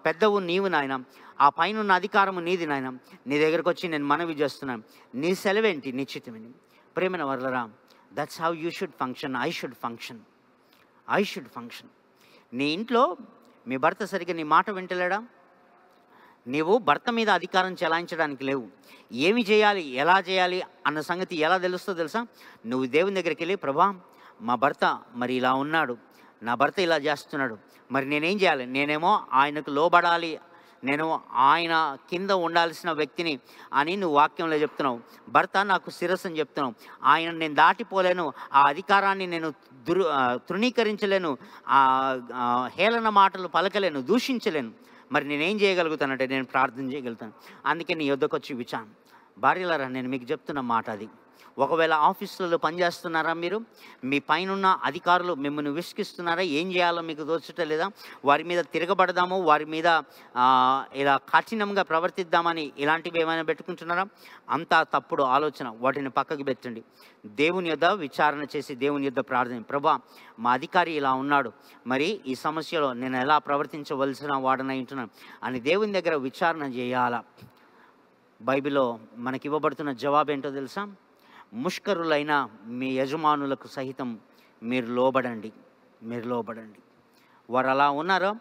పెద్దవు నీవు నాయన. ఆ పైన ఉన్న అధికారము నీది నాయన. నీ దగ్గరకు వచ్చి నేను మనవి చేస్తున్నాను. నీ సెలవేంటి? నిశ్చితమని. ప్రేమన వర్లరా that's how you should function I should function I should function నీ ఇంట్లో మీ భర్త సరిగ్గా నీ మాట వింటలేడా? నీవు భర్త మీద అధికారం చెలాయించడానికి లేవు. ఏమి చేయాలి ఎలా చేయాలి అన్న సంగతి ఎలా తెలుస్తుందో తెలుసా? నువ్వు దేవుని దగ్గరికి వెళ్ళి ప్రభా మా భర్త మరి ఇలా ఉన్నాడు. నా భర్త ఇలా చేస్తున్నాడు. మరి నేనేం చేయాలి? నేనేమో ఆయనకు లోబడాలి. నేను ఆయన కింద ఉండాల్సిన వ్యక్తిని అని నువ్వు వాక్యంలో చెప్తున్నావు. భర్త నాకు శిరస్సు అని చెప్తున్నావు. ఆయన నేను దాటిపోలేను. ఆ అధికారాన్ని నేను దురు తృణీకరించలేను. ఆ, హేళన మాటలు పలకలేను. దూషించలేను. మరి నేనేం చేయగలుగుతానంటే నేను ప్రార్థన చేయగలుగుతాను. అందుకే నీ యొద్దకు వచ్చి విచాను భార్యలరా నేను మీకు చెప్తున్న మాట అది. ఒకవేళ ఆఫీసులలో పనిచేస్తున్నారా మీరు? మీ పైనున్న అధికారులు మిమ్మల్ని విసిగిస్తున్నారా? ఏం చేయాలో మీకు దోచటం లేదా? వారి మీద తిరగబడదాము వారి మీద ఇలా కఠినంగా ప్రవర్తిద్దామని ఇలాంటివి ఏమైనా పెట్టుకుంటున్నారా? అంతా తప్పుడు ఆలోచన. వాటిని పక్కకి పెట్టండి. దేవుని యొద్ద విచారణ చేసి దేవుని యొద్ద ప్రార్థన. ప్రభా మా అధికారి ఇలా ఉన్నాడు. మరి ఈ సమస్యలో నేను ఎలా ప్రవర్తించవలసిన వాడనై ఉంటున్నాను? అని దేవుని దగ్గర విచారణ చేయాలా? బైబిల్లో మనకి ఇవ్వబడుతున్న జవాబు ఏంటో తెలుసా? ముష్కరులైన మీ యజమానులకు సహితం మీరు లోబడండి మీరు లోబడండి. వారు అలా ఉన్నారో?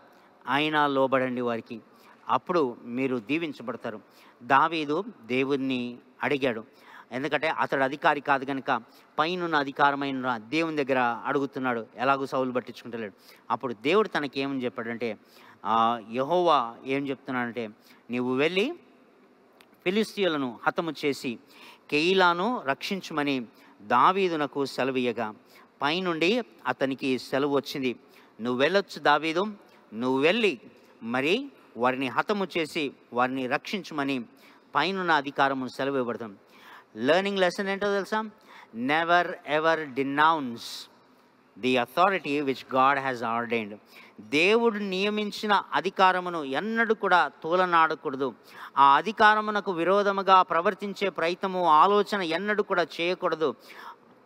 ఆయన లోబడండి వారికి. అప్పుడు మీరు దీవించబడతారు. దావీదు దేవుణ్ణి అడిగాడు. ఎందుకంటే అతడు అధికారి కాదు కనుక పైనున్న అధికారమైన దేవుని దగ్గర అడుగుతున్నాడు ఎలాగో సౌలు పట్టించుకుంటలేడు. అప్పుడు దేవుడు తనకి ఏమని చెప్పాడంటే యహోవా ఏం చెప్తున్నాడంటే నీవు వెళ్ళి ఫిలిస్తీయులను హతము చేసి కెయిలాను రక్షించమని దావీదునకు సెలవీయగా పైనుండి అతనికి సెలవు వచ్చింది. నువ్వు వెళ్ళొచ్చు దావీదు. నువ్వు వెళ్ళి మరి వారిని హతము చేసి వారిని రక్షించమని పైనున్న అధికారము సెలవు ఇవ్వబడతాం లెర్నింగ్ లెసన్ ఏంటో తెలుసా? Never ever denounce the authority which God has ordained దేవుడు నియమించిన అధికారమును ఎన్నడూ కూడా తూలనాడకూడదు. ఆ అధికారమునకు విరోధముగా ప్రవర్తించే ప్రయత్నము ఆలోచన ఎన్నడూ కూడా చేయకూడదు.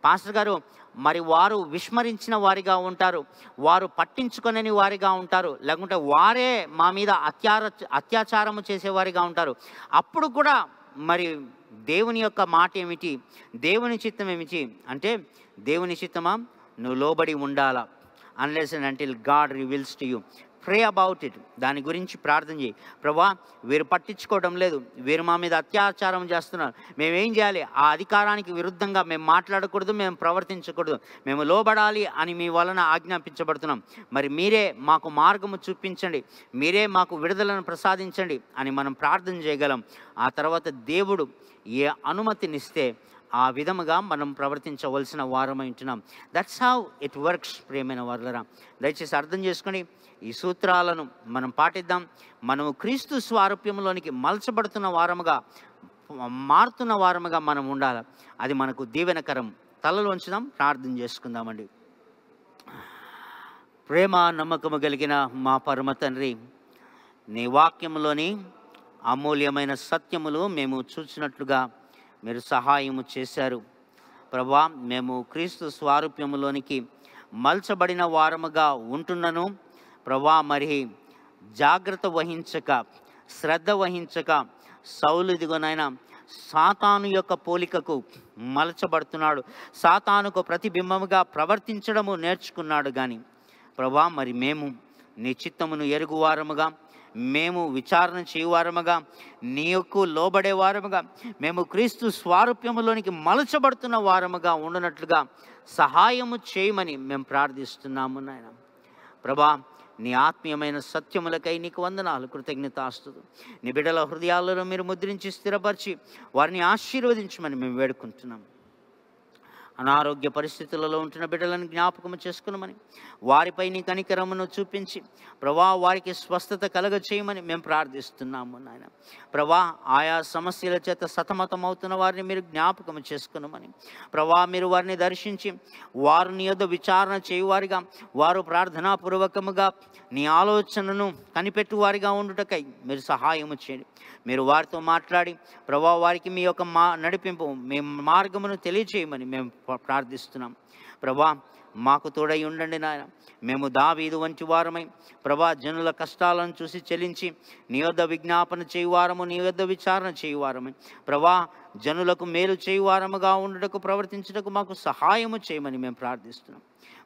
పాస్టర్ గారు మరి వారు విస్మరించిన వారిగా ఉంటారు వారు పట్టించుకొనని వారిగా ఉంటారు లేకుంటే వారే మా మీద అత్యార అత్యాచారము చేసేవారిగా ఉంటారు. అప్పుడు కూడా మరి దేవుని యొక్క మాట ఏమిటి దేవుని చిత్తం ఏమిటి అంటే దేవుని చిత్తమా? నువ్వు లోబడి ఉండాలా? Unless and until God reveals to you pray about it దాని గురించి ప్రార్థన చేయి. ప్రభా వీరు పట్టించుకోవడం లేదు. వీరు మా మీద అత్యాచారం చేస్తున్నారు. మేమేం చేయాలి? ఆ అధికారానికి విరుద్ధంగా మేము మాట్లాడకూడదు మేము ప్రవర్తించకూడదు. మేము లోబడాలి అని మీ వలన ఆజ్ఞాపించబడుతున్నాం. మరి మీరే మాకు మార్గము చూపించండి. మీరే మాకు విడుదలను ప్రసాదించండి అని మనం ప్రార్థన చేయగలం. ఆ తర్వాత దేవుడు ఏ అనుమతినిస్తే ఆ విధముగా మనం ప్రవర్తించవలసిన వారమై ఉంటున్నాం. దట్స్ హౌ ఇట్ వర్క్స్ ప్రియమైన వర్లరా. దయచేసి అర్థం చేసుకొని ఈ సూత్రాలను మనం పాటిద్దాం. మనము క్రీస్తు స్వారూప్యంలోనికి మలచబడుతున్న వారముగా మారుతున్న వారముగా మనం ఉండాలి. అది మనకు దీవెనకరం. తలలో ఉంచుదాం ప్రార్థన చేసుకుందామండి. ప్రేమ నమ్మకము కలిగిన మా పరమ తండ్రి నీ వాక్యంలోని అమూల్యమైన సత్యములు మేము చూసినట్లుగా మీరు సహాయము చేశారు. ప్రభా మేము క్రీస్తు స్వారూప్యములోనికి మలచబడిన వారముగా ఉంటున్నను. ప్రభా మరి జాగ్రత్త వహించక శ్రద్ధ వహించక సౌలుదిగోనైనా సాతాను యొక్క పోలికకు మలచబడుతున్నాడు. సాతానుకు ప్రతిబింబముగా ప్రవర్తించడము నేర్చుకున్నాడు కానీ ప్రభా మరి మేము నీ చిత్తమును ఎరుగువారముగా మేము విచారణ చేయువారముగా నీ యొక్క లోబడే వారముగా మేము క్రీస్తు స్వారూప్యములోనికి మలచబడుతున్న వారముగా ఉండనట్లుగా సహాయము చేయమని మేము ప్రార్థిస్తున్నాము నాయన. ప్రభా నీ ఆత్మీయమైన సత్యములకై నీకు వందనాలు కృతజ్ఞతాస్తులు నీ బిడ్డల హృదయాలలో మీరు ముద్రించి స్థిరపరిచి వారిని ఆశీర్వదించమని మేము వేడుకుంటున్నాము. అనారోగ్య పరిస్థితులలో ఉంటున్న బిడ్డలను జ్ఞాపకం చేసుకునమని వారిపై నీ కనికరమును చూపించి ప్రభా వారికి స్వస్థత కలగ చేయమని మేము ప్రార్థిస్తున్నాము నాయన. ప్రభా ఆయా సమస్యల చేత సతమతమవుతున్న వారిని మీరు జ్ఞాపకం చేసుకునమని. ప్రభా మీరు వారిని దర్శించి వారు నీ విచారణ చేయువారిగా వారు ప్రార్థనాపూర్వకముగా నీ ఆలోచనను కనిపెట్టువారిగా ఉండుటకై మీరు సహాయము చేయండి. మీరు వారితో మాట్లాడి ప్రభా వారికి మీ యొక్క మా నడిపింపు మీ మార్గమును తెలియచేయమని మేము ప్రార్థిస్తున్నాం. ప్రభా మాకు తోడై ఉండండి నాయన. మేము దావీదు వంటి వారమై ప్రభా జనుల కష్టాలను చూసి చెల్లించి నీ యొద్ద విజ్ఞాపన చేయువారము నీ యొద్ద విచారణ చేయువారమై ప్రభా జనులకు మేలు చేయువారముగా ఉండటకు ప్రవర్తించుటకు మాకు సహాయము చేయమని మేము ప్రార్థిస్తున్నాం.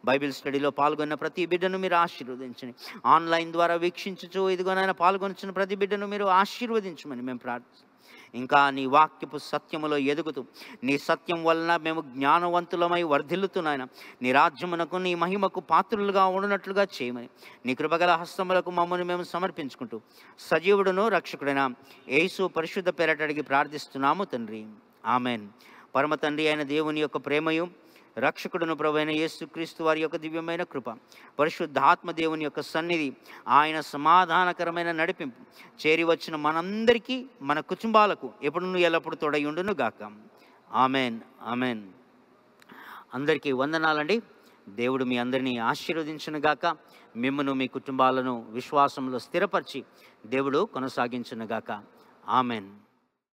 బైబిల్ స్టడీలో పాల్గొన్న ప్రతి బిడ్డను మీరు ఆశీర్వదించండి. ఆన్లైన్ ద్వారా వీక్షించచ్చు ఇదిగోనైనా పాల్గొనిచిన ప్రతి బిడ్డను మీరు ఆశీర్వదించమని మేము ప్రార్థిస్తున్నాం. ఇంకా నీ వాక్యపు సత్యములో ఎదుగుతూ నీ సత్యం వలన మేము జ్ఞానవంతులమై వర్ధిల్లుతున్నాయన నీ రాజ్యమునకు నీ మహిమకు పాత్రులుగా ఉండనట్లుగా చేయమని నీ కృపగల హస్తములకు మమ్మల్ని మేము సమర్పించుకుంటూ సజీవుడును రక్షకుడైన యేసు పరిశుద్ధ పేరట అడిగి ప్రార్థిస్తున్నాము తండ్రి. ఆమెన్. పరమ తండ్రి అయిన దేవుని యొక్క ప్రేమయు రక్షకుడును ప్రభైన యేసుక్రీస్తు వారి యొక్క దివ్యమైన కృప పరిశుద్ధాత్మ దేవుని యొక్క సన్నిధి ఆయన సమాధానకరమైన నడిపింపు చేరి వచ్చిన మనందరికీ మన కుటుంబాలకు ఎప్పుడు ఎల్లప్పుడు తోడయుండును గాక. Amen amen. అందరికీ వందనాలండి. దేవుడు మీ అందరినీ ఆశీర్వదించును గాక. మిమ్మను మీ కుటుంబాలను విశ్వాసంలో స్థిరపరిచి దేవుడు కొనసాగించును గాక. ఆమెన్.